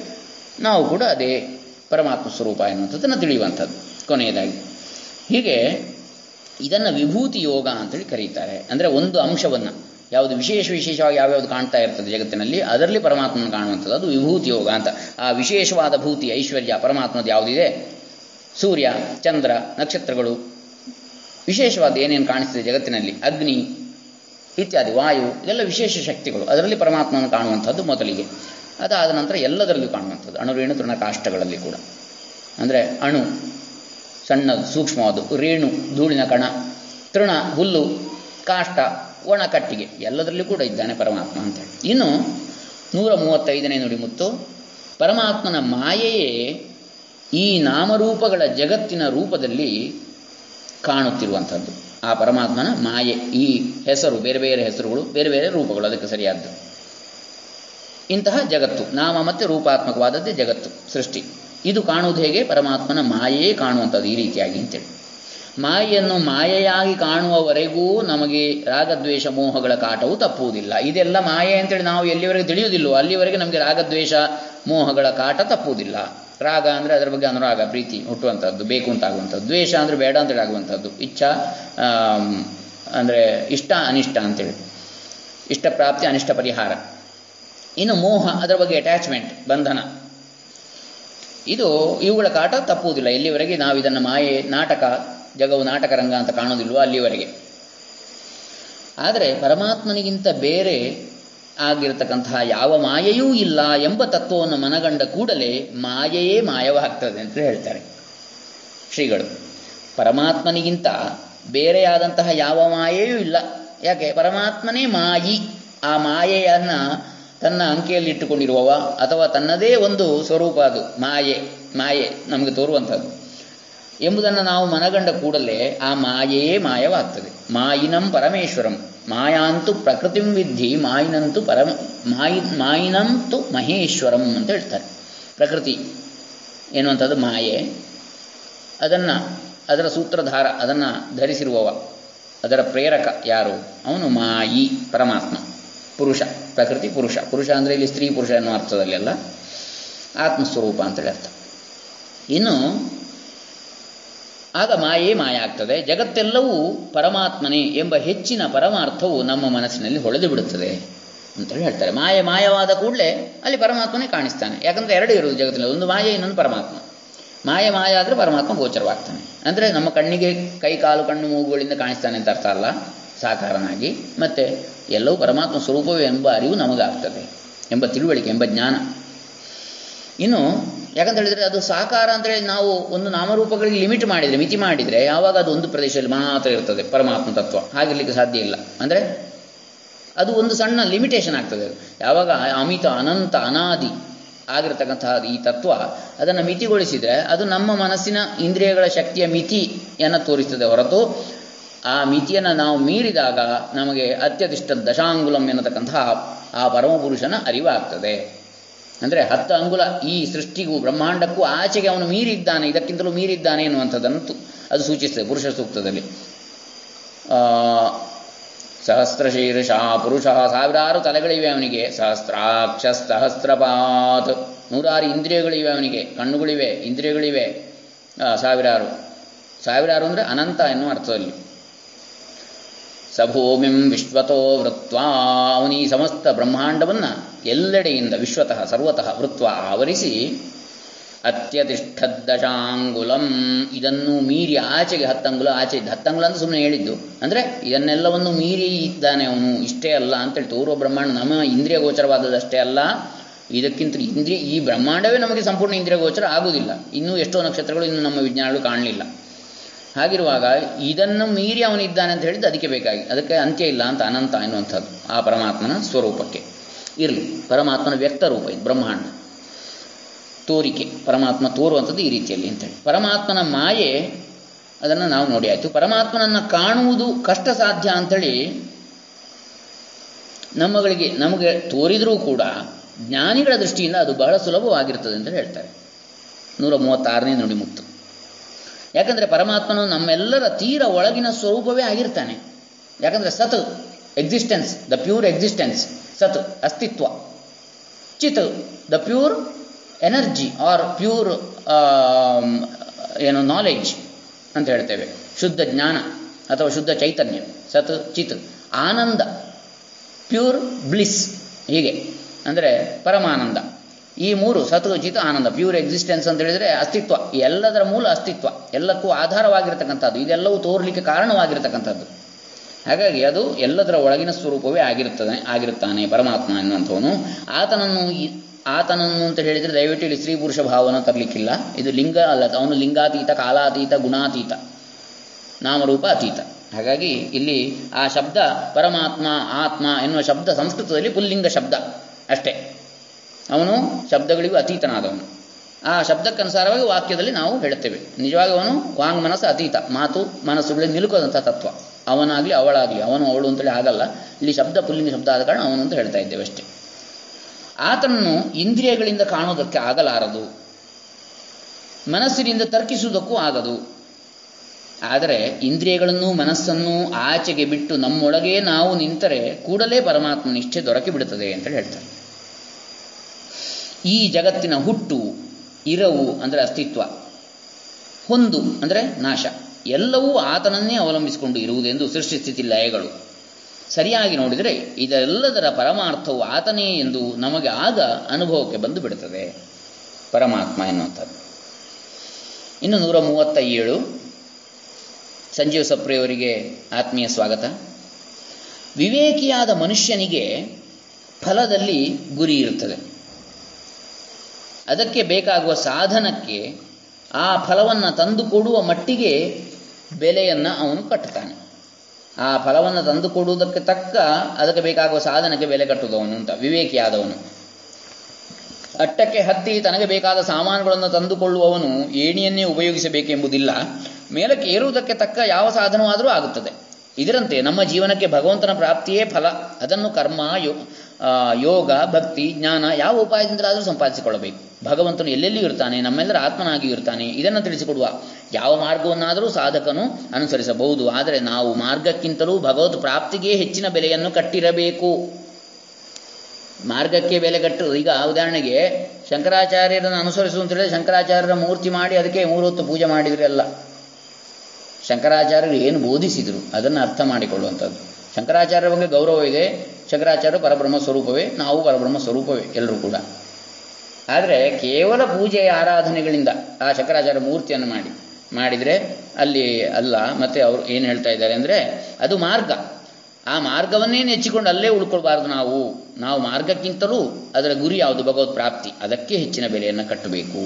Speaker 1: ನಾವು ಕೂಡ ಅದೇ ಪರಮಾತ್ಮ ಸ್ವರೂಪ ಎನ್ನುವಂಥದ್ದನ್ನು ತಿಳಿಯುವಂಥದ್ದು ಕೊನೆಯದಾಗಿ. ಹೀಗೆ ಇದನ್ನು ವಿಭೂತಿ ಯೋಗ ಅಂತೇಳಿ ಕರೀತಾರೆ. ಅಂದರೆ ಒಂದು ಅಂಶವನ್ನು. ಯಾವುದು ವಿಶೇಷ ವಿಶೇಷವಾಗಿ ಯಾವ್ಯಾವುದು ಕಾಣ್ತಾ ಇರ್ತದೆ ಜಗತ್ತಿನಲ್ಲಿ, ಅದರಲ್ಲಿ ಪರಮಾತ್ಮನ ಕಾಣುವಂಥದ್ದು ಅದು ವಿಭೂತಿ ಯೋಗ ಅಂತ. ಆ ವಿಶೇಷವಾದ ಭೂತಿ, ಐಶ್ವರ್ಯ ಪರಮಾತ್ಮದ ಯಾವುದಿದೆ? ಸೂರ್ಯ, ಚಂದ್ರ, ನಕ್ಷತ್ರಗಳು. ವಿಶೇಷವಾದ ಏನೇನು ಕಾಣಿಸ್ತದೆ ಜಗತ್ತಿನಲ್ಲಿ? ಅಗ್ನಿ ಇತ್ಯಾದಿ, ವಾಯು, ಇದೆಲ್ಲ ವಿಶೇಷ ಶಕ್ತಿಗಳು. ಅದರಲ್ಲಿ ಪರಮಾತ್ಮನ ಕಾಣುವಂಥದ್ದು ಮೊದಲಿಗೆ. ಅದಾದ ನಂತರ ಎಲ್ಲದರಲ್ಲೂ ಕಾಣುವಂಥದ್ದು. ಅಣು, ರೇಣು, ತೃಣ ಕಾಷ್ಟಗಳಲ್ಲಿ ಕೂಡ. ಅಂದರೆ ಅಣು, ಸಣ್ಣದು, ಸೂಕ್ಷ್ಮವಾದು, ರೇಣು, ಧೂಳಿನ ಕಣ, ತೃಣ, ಹುಲ್ಲು, ಕಾಷ್ಟ ಒಣ ಕಟ್ಟಿಗೆ ಎಲ್ಲದರಲ್ಲಿ ಕೂಡ ಇದ್ದಾನೆ ಪರಮಾತ್ಮ ಅಂತೇಳಿ ಇನ್ನು ನೂರ ಮೂವತ್ತೈದನೇ ನುಡಿಮುತ್ತು. ಪರಮಾತ್ಮನ ಮಾಯೆಯೇ ಈ ನಾಮರೂಪಗಳ ಜಗತ್ತಿನ ರೂಪದಲ್ಲಿ ಕಾಣುತ್ತಿರುವಂಥದ್ದು. ಆ ಪರಮಾತ್ಮನ ಮಾಯೆ, ಈ ಹೆಸರು, ಬೇರೆ ಬೇರೆ ಹೆಸರುಗಳು, ಬೇರೆ ಬೇರೆ ರೂಪಗಳು, ಅದಕ್ಕೆ ಸರಿಯಾದ್ದು. ಇಂತಹ ಜಗತ್ತು, ನಾಮ ಮತ್ತು ರೂಪಾತ್ಮಕವಾದದ್ದೇ ಜಗತ್ತು, ಸೃಷ್ಟಿ. ಇದು ಕಾಣುವುದು ಹೇಗೆ? ಪರಮಾತ್ಮನ ಮಾಯೆಯೇ ಕಾಣುವಂಥದ್ದು ಈ ರೀತಿಯಾಗಿ ಅಂತೇಳಿ. ಮಾಯೆಯನ್ನು ಮಾಯೆಯಾಗಿ ಕಾಣುವವರೆಗೂ ನಮಗೆ ರಾಗದ್ವೇಷ ಮೋಹಗಳ ಕಾಟವು ತಪ್ಪುವುದಿಲ್ಲ. ಇದೆಲ್ಲ ಮಾಯೆ ಅಂತೇಳಿ ನಾವು ಎಲ್ಲಿವರೆಗೆ ತಿಳಿಯುವುದಿಲ್ಲೋ ಅಲ್ಲಿವರೆಗೆ ನಮಗೆ ರಾಗದ್ವೇಷ ಮೋಹಗಳ ಕಾಟ ತಪ್ಪುವುದಿಲ್ಲ. ರಾಗ ಅಂದರೆ ಅದರ ಬಗ್ಗೆ ಅನುರಾಗ, ಪ್ರೀತಿ ಹುಟ್ಟುವಂಥದ್ದು ಬೇಕು ಅಂತಾಗುವಂಥದ್ದು, ದ್ವೇಷ ಅಂದರೆ ಬೇಡ ಅಂತೇಳಿ ಆಗುವಂಥದ್ದು, ಇಚ್ಛಾ ಅಂದರೆ ಇಷ್ಟ, ಅನಿಷ್ಟ ಅಂತೇಳಿ. ಇಷ್ಟ ಪ್ರಾಪ್ತಿ, ಅನಿಷ್ಟ ಪರಿಹಾರ. ಇನ್ನು ಮೋಹ ಅದರ ಬಗ್ಗೆ ಅಟ್ಯಾಚ್ಮೆಂಟ್ ಬಂಧನ. ಇದು ಇವುಗಳ ಕಾಟ ತಪ್ಪುವುದಿಲ್ಲ. ಇಲ್ಲಿವರೆಗೆ ನಾವು ಇದನ್ನು ಮಾಯೆ, ನಾಟಕ ಜಗವು ನಾಟಕ ರಂಗ ಅಂತ ಕಾಣೋದಿಲ್ವೋ ಅಲ್ಲಿವರೆಗೆ. ಆದರೆ ಪರಮಾತ್ಮನಿಗಿಂತ ಬೇರೆ ಆಗಿರತಕ್ಕಂತಹ ಯಾವ ಮಾಯೆಯೂ ಇಲ್ಲ ಎಂಬ ತತ್ವವನ್ನು ಮನಗಂಡ ಕೂಡಲೇ ಮಾಯೆಯೇ ಮಾಯವಾಗ್ತದೆ ಅಂತ ಹೇಳ್ತಾರೆ ಶ್ರೀಗಳು. ಪರಮಾತ್ಮನಿಗಿಂತ ಬೇರೆಯಾದಂತಹ ಯಾವ ಮಾಯೆಯೂ ಇಲ್ಲ. ಯಾಕೆ? ಪರಮಾತ್ಮನೇ ಮಾಯಿ. ಆ ಮಾಯೆಯನ್ನು ತನ್ನ ಅಂಕೆಯಲ್ಲಿ ಇಟ್ಟುಕೊಂಡಿರುವವ ಅಥವಾ ತನ್ನದೇ ಒಂದು ಸ್ವರೂಪ ಅದು. ಮಾಯೆ ಮಾಯೆ ನಮಗೆ ತೋರುವಂಥದ್ದು. ಎಂಬುದನ್ನು ನಾವು ಮನಗಂಡ ಕೂಡಲೇ ಆ ಮಾಯೆಯೇ ಮಾಯವಾಗ್ತದೆ. ಮಾಯಿನಂ ಪರಮೇಶ್ವರಂ. ಮಾಯಾಂತು ಪ್ರಕೃತಿಂ ವಿದ್ಧಿ, ಮಾಯಿನಂತು ಪರಮ, ಮಾಯಿ, ಮಾಯಿನಂತು ಮಹೇಶ್ವರಂ ಅಂತ ಹೇಳ್ತಾರೆ. ಪ್ರಕೃತಿ ಎನ್ನುವಂಥದ್ದು ಮಾಯೆ. ಅದನ್ನು, ಅದರ ಸೂತ್ರಧಾರ, ಅದನ್ನು ಧರಿಸಿರುವವ, ಅದರ ಪ್ರೇರಕ ಯಾರು? ಅವನು ಮಾಯಿ, ಪರಮಾತ್ಮ. ಪುರುಷ, ಪ್ರಕೃತಿ ಪುರುಷ. ಪುರುಷ ಅಂದರೆ ಇಲ್ಲಿ ಸ್ತ್ರೀ ಪುರುಷ ಅನ್ನೋ ಅರ್ಥದಲ್ಲಿ ಅಲ್ಲ. ಆತ್ಮಸ್ವರೂಪ ಅಂತೇಳಿ ಅರ್ಥ ಇನ್ನು ಆಗ ಮಾಯೇ ಮಾಯ ಆಗ್ತದೆ ಜಗತ್ತೆಲ್ಲವೂ ಪರಮಾತ್ಮನೇ ಎಂಬ ಹೆಚ್ಚಿನ ಪರಮಾರ್ಥವು ನಮ್ಮ ಮನಸ್ಸಿನಲ್ಲಿ ಹೊಳೆದು ಬಿಡುತ್ತದೆ ಅಂತೇಳಿ ಹೇಳ್ತಾರೆ. ಮಾಯ ಮಾಯವಾದ ಕೂಡಲೇ ಅಲ್ಲಿ ಪರಮಾತ್ಮನೇ ಕಾಣಿಸ್ತಾನೆ. ಯಾಕಂದರೆ ಎರಡು ಇರುವುದು ಜಗತ್ತಿನಲ್ಲಿ. ಒಂದು ಮಾಯ, ಇನ್ನೊಂದು ಪರಮಾತ್ಮ. ಮಾಯ ಮಾಯ ಆದರೆ ಪರಮಾತ್ಮ ಗೋಚರವಾಗ್ತಾನೆ. ಅಂದರೆ ನಮ್ಮ ಕಣ್ಣಿಗೆ ಕೈ, ಕಾಲು, ಕಣ್ಣು, ಮೂಗುಗಳಿಂದ ಕಾಣಿಸ್ತಾನೆ ಅಂತ ಅರ್ಥ ಅಲ್ಲ. ಸಾಕಾರನಾಗಿ. ಮತ್ತೆ ಎಲ್ಲವೂ ಪರಮಾತ್ಮ ಸ್ವರೂಪವೇ ಎಂಬ ಅರಿವು ನಮಗಾಗ್ತದೆ ಎಂಬ ತಿಳುವಳಿಕೆ, ಎಂಬ ಜ್ಞಾನ. ಇನ್ನು ಯಾಕಂತ ಹೇಳಿದ್ರೆ ಅದು ಸಾಕಾರ ಅಂತ ಹೇಳಿ ನಾವು ಒಂದು ನಾಮರೂಪಗಳಿಗೆ ಲಿಮಿಟ್ ಮಾಡಿದರೆ, ಮಿತಿ ಮಾಡಿದರೆ, ಯಾವಾಗ ಅದು ಒಂದು ಪ್ರದೇಶದಲ್ಲಿ ಮಾತ್ರ ಇರ್ತದೆ, ಪರಮಾತ್ಮ ತತ್ವ. ಹಾಗಿರ್ಲಿಕ್ಕೆ ಸಾಧ್ಯ ಇಲ್ಲ. ಅಂದರೆ ಅದು ಒಂದು ಸಣ್ಣ ಲಿಮಿಟೇಷನ್ ಆಗ್ತದೆ ಯಾವಾಗ ಅಮಿತ, ಅನಂತ, ಅನಾದಿ ಆಗಿರತಕ್ಕಂತಹ ಈ ತತ್ವ ಅದನ್ನು ಮಿತಿಗೊಳಿಸಿದರೆ ಅದು ನಮ್ಮ ಮನಸ್ಸಿನ ಇಂದ್ರಿಯಗಳ ಶಕ್ತಿಯ ಮಿತಿಯನ್ನು ತೋರಿಸ್ತದೆ ಹೊರತು ಆ ಮಿತಿಯನ್ನು ನಾವು ಮೀರಿದಾಗ ನಮಗೆ ಅತ್ಯದಿಷ್ಟ ದಶಾಂಗುಲಂ ಎನ್ನತಕ್ಕಂತಹ ಆ ಪರಮಪುರುಷನ ಅರಿವಾಗ್ತದೆ. ಅಂದರೆ ಹತ್ತು ಅಂಗುಲ ಈ ಸೃಷ್ಟಿಗೂ ಬ್ರಹ್ಮಾಂಡಕ್ಕೂ ಆಚೆಗೆ ಅವನು ಮೀರಿದ್ದಾನೆ, ಇದಕ್ಕಿಂತಲೂ ಮೀರಿದ್ದಾನೆ ಎನ್ನುವಂಥದ್ದನ್ನು ಅದು ಸೂಚಿಸ್ತದೆ ಪುರುಷ ಸೂಕ್ತದಲ್ಲಿ. ಸಹಸ್ರಶೀರ್ಷ ಪುರುಷ ಸಾವಿರಾರು ತಲೆಗಳಿವೆ ಅವನಿಗೆ, ಸಹಸ್ರಾಕ್ಷ ಸಹಸ್ರಪಾತ್, ನೂರಾರು ಇಂದ್ರಿಯಗಳಿವೆ ಅವನಿಗೆ, ಕಣ್ಣುಗಳಿವೆ, ಇಂದ್ರಿಯಗಳಿವೆ ಸಾವಿರಾರು. ಸಾವಿರಾರು ಅಂದರೆ ಅನಂತ ಎನ್ನುವ ಅರ್ಥದಲ್ಲಿ. ಸಭೂಮಿಂ ವಿಶ್ವತೋ ವೃತ್ವಾ ಅವನು ಸಮಸ್ತ ಬ್ರಹ್ಮಾಂಡವನ್ನು ಎಲ್ಲೆಡೆಯಿಂದ ವಿಶ್ವತಃ ಸರ್ವತಃ ವೃತ್ವ ಆವರಿಸಿ ಅತ್ಯತಿಷ್ಠದ್ದಶಾಂಗುಲಂ ಇದನ್ನು ಮೀರಿ ಆಚೆಗೆ ಹತ್ತಂಗುಲ ಆಚೆ ಇದ್ದ ಹತ್ತಂಗುಲ ಅಂತ ಸುಮ್ಮನೆ ಹೇಳಿದ್ದು. ಅಂದರೆ ಇದನ್ನೆಲ್ಲವನ್ನು ಮೀರಿ ಇದ್ದಾನೆ ಅವನು. ಇಷ್ಟೇ ಅಲ್ಲ ಅಂತೇಳಿ ತೋರುವ ಬ್ರಹ್ಮಾಂಡ ನಮ್ಮ ಇಂದ್ರಿಯ ಗೋಚರವಾದದಷ್ಟೇ ಅಲ್ಲ. ಇದಕ್ಕಿಂತ ಇಂದ್ರಿಯ, ಈ ಬ್ರಹ್ಮಾಂಡವೇ ನಮಗೆ ಸಂಪೂರ್ಣ ಇಂದ್ರಿಯ ಗೋಚರ ಆಗುವುದಿಲ್ಲ. ಇನ್ನೂ ಎಷ್ಟೋ ನಕ್ಷತ್ರಗಳು ಇನ್ನು ನಮ್ಮ ವಿಜ್ಞಾನಗಳು ಕಾಣಲಿಲ್ಲ. ಹಾಗಿರುವಾಗ ಇದನ್ನು ಮೀರಿ ಅವನಿದ್ದಾನೆ ಅಂತ ಹೇಳಿದ್ದು ಅದಕ್ಕೆ ಬೇಕಾಗಿ. ಅದಕ್ಕೆ ಅಂತ್ಯ ಇಲ್ಲ ಅಂತ ಅನಂತ ಎನ್ನುವಂಥದ್ದು ಆ ಪರಮಾತ್ಮನ ಸ್ವರೂಪಕ್ಕೆ. ಇರಲಿ. ಪರಮಾತ್ಮನ ವ್ಯಕ್ತ ರೂಪ ಇದು, ಬ್ರಹ್ಮಾಂಡ. ತೋರಿಕೆ, ಪರಮಾತ್ಮ ತೋರುವಂಥದ್ದು ಈ ರೀತಿಯಲ್ಲಿ ಅಂತೇಳಿ. ಪರಮಾತ್ಮನ ಮಾಯೆ ಅದನ್ನು ನಾವು ನೋಡಿ, ಆಯಿತು. ಪರಮಾತ್ಮನನ್ನು ಕಾಣುವುದು ಕಷ್ಟ ಸಾಧ್ಯ ಅಂಥೇಳಿ ನಮ್ಮಗಳಿಗೆ, ನಮಗೆ ತೋರಿದರೂ ಕೂಡ ಜ್ಞಾನಿಗಳ ದೃಷ್ಟಿಯಿಂದ ಅದು ಬಹಳ ಸುಲಭವಾಗಿರ್ತದೆ ಅಂತ ಹೇಳ್ತಾರೆ. ನೂರ ಮೂವತ್ತಾರನೇ ನುಡಿಮುತ್ತು ಯಾಕಂದರೆ ಪರಮಾತ್ಮನು ನಮ್ಮೆಲ್ಲರ ತೀರ ಒಳಗಿನ ಸ್ವರೂಪವೇ ಆಗಿರ್ತಾನೆ. ಯಾಕಂದರೆ ಸತ್ ಎಕ್ಸಿಸ್ಟೆನ್ಸ್ ದ ಪ್ಯೂರ್ ಎಕ್ಸಿಸ್ಟೆನ್ಸ್ ಸತ್ ಅಸ್ತಿತ್ವ. ಚಿತ್ the pure energy or pure ಏನು ನಾಲೆಡ್ಜ್ ಅಂತ ಹೇಳ್ತೇವೆ. ಶುದ್ಧ ಜ್ಞಾನ ಅಥವಾ ಶುದ್ಧ ಚೈತನ್ಯ. ಸತ್ ಚಿತ್. ಆನಂದ. Pure bliss. ಹೀಗೆ. ಅಂದರೆ ಪರಮಾನಂದ. ಈ ಮೂರು ಸತ್ ಚಿತ್ ಆನಂದ. ಪ್ಯೂರ್ ಎಕ್ಸಿಸ್ಟೆನ್ಸ್ ಅಂತ ಹೇಳಿದರೆ ಅಸ್ತಿತ್ವ. ಎಲ್ಲದರ ಮೂಲ ಅಸ್ತಿತ್ವ. ಎಲ್ಲಕ್ಕೂ ಆಧಾರವಾಗಿರತಕ್ಕಂಥದ್ದು. ಇದೆಲ್ಲವೂ ತೋರಲಿಕ್ಕೆ ಕಾರಣವಾಗಿರ್ತಕ್ಕಂಥದ್ದು. ಹಾಗಾಗಿ ಅದು ಎಲ್ಲದರ ಒಳಗಿನ ಸ್ವರೂಪವೇ ಆಗಿರುತ್ತದೆ, ಆಗಿರುತ್ತಾನೆ ಪರಮಾತ್ಮ ಎನ್ನುವಂಥವನು. ಆತನನ್ನು ಆತನನ್ನು ಅಂತ ಹೇಳಿದರೆ ದಯವಿಟ್ಟು ಇಲ್ಲಿ ಸ್ತ್ರೀ ಪುರುಷ ಭಾವನ ತರಲಿಕ್ಕಿಲ್ಲ. ಇದು ಲಿಂಗ ಅಲ್ಲ, ಅವನು ಲಿಂಗಾತೀತ, ಕಾಲಾತೀತ, ಗುಣಾತೀತ, ನಾಮರೂಪ ಅತೀತ. ಹಾಗಾಗಿ ಇಲ್ಲಿ ಆ ಶಬ್ದ ಪರಮಾತ್ಮ, ಆತ್ಮ ಎನ್ನುವ ಶಬ್ದ ಸಂಸ್ಕೃತದಲ್ಲಿ ಪುಲ್ಲಿಂಗ ಶಬ್ದ ಅಷ್ಟೇ. ಅವನು ಶಬ್ದಗಳಿಗೂ ಅತೀತನಾದವನು. ಆ ಶಬ್ದಕ್ಕನುಸಾರವಾಗಿ ವಾಕ್ಯದಲ್ಲಿ ನಾವು ಹೇಳುತ್ತೇವೆ. ನಿಜವಾಗಿ ಅವನು ವಾಂಗ್ ಮನಸ್ಸು ಅತೀತ, ಮಾತು ಮನಸ್ಸುಗಳಿಗೆ ನಿಲುಕದಂಥ ತತ್ವ. ಅವನಾಗಲಿ ಅವಳಾಗಲಿ, ಅವನು ಅವಳು ಅಂತೇಳಿ ಆಗಲ್ಲ. ಇಲ್ಲಿ ಶಬ್ದ ಪುಲ್ಲಿಂಗ ಶಬ್ದ ಆದ ಕಾರಣ ಅವನು ಅಂತ ಹೇಳ್ತಾ ಇದ್ದೇವೆ ಅಷ್ಟೇ. ಆತನನ್ನು ಇಂದ್ರಿಯಗಳಿಂದ ಕಾಣುವುದಕ್ಕೆ ಆಗಲಾರದು. ಮನಸ್ಸಿನಿಂದ ತರ್ಕಿಸುವುದಕ್ಕೂ ಆಗದು. ಆದರೆ ಇಂದ್ರಿಯಗಳನ್ನು, ಮನಸ್ಸನ್ನು ಆಚೆಗೆ ಬಿಟ್ಟು ನಮ್ಮೊಳಗೆ ನಾವು ನಿಂತರೆ ಕೂಡಲೇ ಪರಮಾತ್ಮ ನಿಷ್ಠೆ ದೊರಕಿ ಬಿಡುತ್ತದೆ ಅಂತ ಹೇಳ್ತಾರೆ. ಈ ಜಗತ್ತಿನ ಹುಟ್ಟು, ಇರವು ಅಂದರೆ ಅಸ್ತಿತ್ವ. ಹೊಂದು ಅಂದರೆ ನಾಶ. ಎಲ್ಲವೂ ಆತನನ್ನೇ ಅವಲಂಬಿಸಿಕೊಂಡು ಇರುವುದೆಂದು ಸೃಷ್ಟಿಸ್ಥಿತಿ ಲಯಗಳು. ಸರಿಯಾಗಿ ನೋಡಿದರೆ ಇದೆಲ್ಲದರ ಪರಮಾರ್ಥವು ಆತನೇ ಎಂದು ನಮಗೆ ಆಗ ಅನುಭವಕ್ಕೆ ಬಂದು ಬಿಡುತ್ತದೆ. ಪರಮಾತ್ಮ ಎನ್ನುವಂಥದ್ದು. ಇನ್ನು ನೂರ ಮೂವತ್ತ ಏಳು ಸಂಜೀವ್ ಸಪ್ರೆಯವರಿಗೆ ಆತ್ಮೀಯ ಸ್ವಾಗತ. ವಿವೇಕಿಯಾದ ಮನುಷ್ಯನಿಗೆ ಫಲದಲ್ಲಿ ಗುರಿ ಇರುತ್ತದೆ. ಅದಕ್ಕೆ ಬೇಕಾಗುವ ಸಾಧನಕ್ಕೆ ಆ ಫಲವನ್ನು ತಂದುಕೊಡುವ ಮಟ್ಟಿಗೆ ಬೆಲೆಯನ್ನು ಅವನು ಕಟ್ಟುತ್ತಾನೆ. ಆ ಫಲವನ್ನು ತಂದುಕೊಡುವುದಕ್ಕೆ ತಕ್ಕ ಅದಕ್ಕೆ ಬೇಕಾಗುವ ಸಾಧನಕ್ಕೆ ಬೆಲೆ ಕಟ್ಟುವುದವನು ಅಂತ, ವಿವೇಕಿಯಾದವನು. ಅಟ್ಟಕ್ಕೆ ಹತ್ತಿ ತನಗೆ ಬೇಕಾದ ಸಾಮಾನುಗಳನ್ನು ತಂದುಕೊಳ್ಳುವವನು ಏಣಿಯನ್ನೇ ಉಪಯೋಗಿಸಬೇಕೆಂಬುದಿಲ್ಲ. ಮೇಲಕ್ಕೆ ಏರುವುದಕ್ಕೆ ತಕ್ಕ ಯಾವ ಸಾಧನವಾದರೂ ಆಗುತ್ತದೆ. ಇದರಂತೆ ನಮ್ಮ ಜೀವನಕ್ಕೆ ಭಗವಂತನ ಪ್ರಾಪ್ತಿಯೇ ಫಲ. ಅದನ್ನು ಕರ್ಮ ಯೋಗ, ಭಕ್ತಿ, ಜ್ಞಾನ ಯಾವ ಉಪಾಯದಿಂದಲಾದರೂ ಸಂಪಾದಿಸಿಕೊಳ್ಳಬೇಕು. ಭಗವಂತನು ಎಲ್ಲೆಲ್ಲಿ ಇರ್ತಾನೆ, ನಮ್ಮೆಲ್ಲರ ಆತ್ಮನಾಗಿಯೂ ಇರ್ತಾನೆ, ಇದನ್ನು ತಿಳಿಸಿಕೊಡುವ ಯಾವ ಮಾರ್ಗವನ್ನಾದರೂ ಸಾಧಕನು ಅನುಸರಿಸಬಹುದು. ಆದರೆ ನಾವು ಮಾರ್ಗಕ್ಕಿಂತಲೂ ಭಗವತ್ ಪ್ರಾಪ್ತಿಗೆ ಹೆಚ್ಚಿನ ಬೆಲೆಯನ್ನು ಕಟ್ಟಿರಬೇಕು. ಮಾರ್ಗಕ್ಕೆ ಬೆಲೆ ಕಟ್ಟು, ಈಗ ಉದಾಹರಣೆಗೆ ಶಂಕರಾಚಾರ್ಯರನ್ನು ಅನುಸರಿಸು ಅಂತ ಹೇಳಿದ್ರೆ ಶಂಕರಾಚಾರ್ಯರ ಮೂರ್ತಿ ಮಾಡಿ ಅದಕ್ಕೆ ಮೂರು ಹೊತ್ತು ಪೂಜೆ ಮಾಡಿದ್ರೆ ಅಲ್ಲ. ಶಂಕರಾಚಾರ್ಯರು ಏನು ಬೋಧಿಸಿದರು, ಅದನ್ನು ಅರ್ಥ ಮಾಡಿಕೊಳ್ಳುವಂಥದ್ದು. ಶಂಕರಾಚಾರ್ಯರ ಬಗ್ಗೆ ಗೌರವ ಇದೆ, ಶಂಕರಾಚಾರ್ಯರು ಪರಬ್ರಹ್ಮ ಸ್ವರೂಪವೇ, ನಾವು ಪರಬ್ರಹ್ಮ ಸ್ವರೂಪವೇ, ಎಲ್ಲರೂ ಕೂಡ. ಆದರೆ ಕೇವಲ ಪೂಜೆಯ ಆರಾಧನೆಗಳಿಂದ ಆ ಶಂಕರಾಚಾರ್ಯ ಮೂರ್ತಿಯನ್ನು ಮಾಡಿ, ಮಾಡಿದರೆ ಅಲ್ಲಿ ಅಲ್ಲ, ಮತ್ತೆ ಅವರು ಏನು ಹೇಳ್ತಾ ಇದ್ದಾರೆ ಅಂದರೆ ಅದು ಮಾರ್ಗ. ಆ ಮಾರ್ಗವನ್ನೇ ನೆಚ್ಚಿಕೊಂಡು ಅಲ್ಲೇ ಉಳ್ಕೊಳ್ಬಾರ್ದು ನಾವು. ನಾವು ಮಾರ್ಗಕ್ಕಿಂತಲೂ ಅದರ ಗುರಿ ಯಾವುದು? ಭಗವತ್ ಪ್ರಾಪ್ತಿ. ಅದಕ್ಕೆ ಹೆಚ್ಚಿನ ಬೆಲೆಯನ್ನು ಕಟ್ಟಬೇಕು.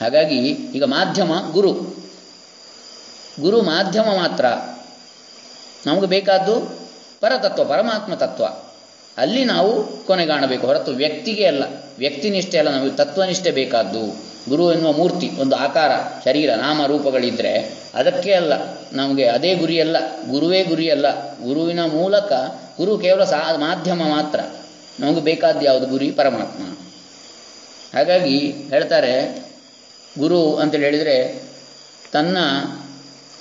Speaker 1: ಹಾಗಾಗಿ ಈಗ ಮಾಧ್ಯಮ, ಗುರು. ಗುರು ಮಾಧ್ಯಮ ಮಾತ್ರ. ನಮಗೆ ಬೇಕಾದ್ದು ಪರತತ್ವ, ಪರಮಾತ್ಮ ತತ್ವ. ಅಲ್ಲಿ ನಾವು ಕೊನೆಗಾಣಬೇಕು ಹೊರತು ವ್ಯಕ್ತಿಗೆ ಅಲ್ಲ. ವ್ಯಕ್ತಿನಿಷ್ಠೆ ಅಲ್ಲ, ನಮಗೆ ತತ್ವನಿಷ್ಠೆ ಬೇಕಾದ್ದು. ಗುರು ಎನ್ನುವ ಮೂರ್ತಿ, ಒಂದು ಆಕಾರ, ಶರೀರ, ನಾಮ, ರೂಪಗಳಿದ್ರೆ ಅದಕ್ಕೆ ಅಲ್ಲ. ನಮಗೆ ಅದೇ ಗುರಿಯಲ್ಲ ಗುರುವೇ ಗುರಿಯಲ್ಲ ಗುರುವಿನ ಮೂಲಕ ಗುರು ಕೇವಲ ಸಾ, ಮಾಧ್ಯಮ ಮಾತ್ರ. ನಮಗೆ ಬೇಕಾದ ಯಾವುದು? ಗುರಿ, ಪರಮಾತ್ಮ. ಹಾಗಾಗಿ ಹೇಳ್ತಾರೆ, ಗುರು ಅಂತೇಳಿ ಹೇಳಿದರೆ ತನ್ನ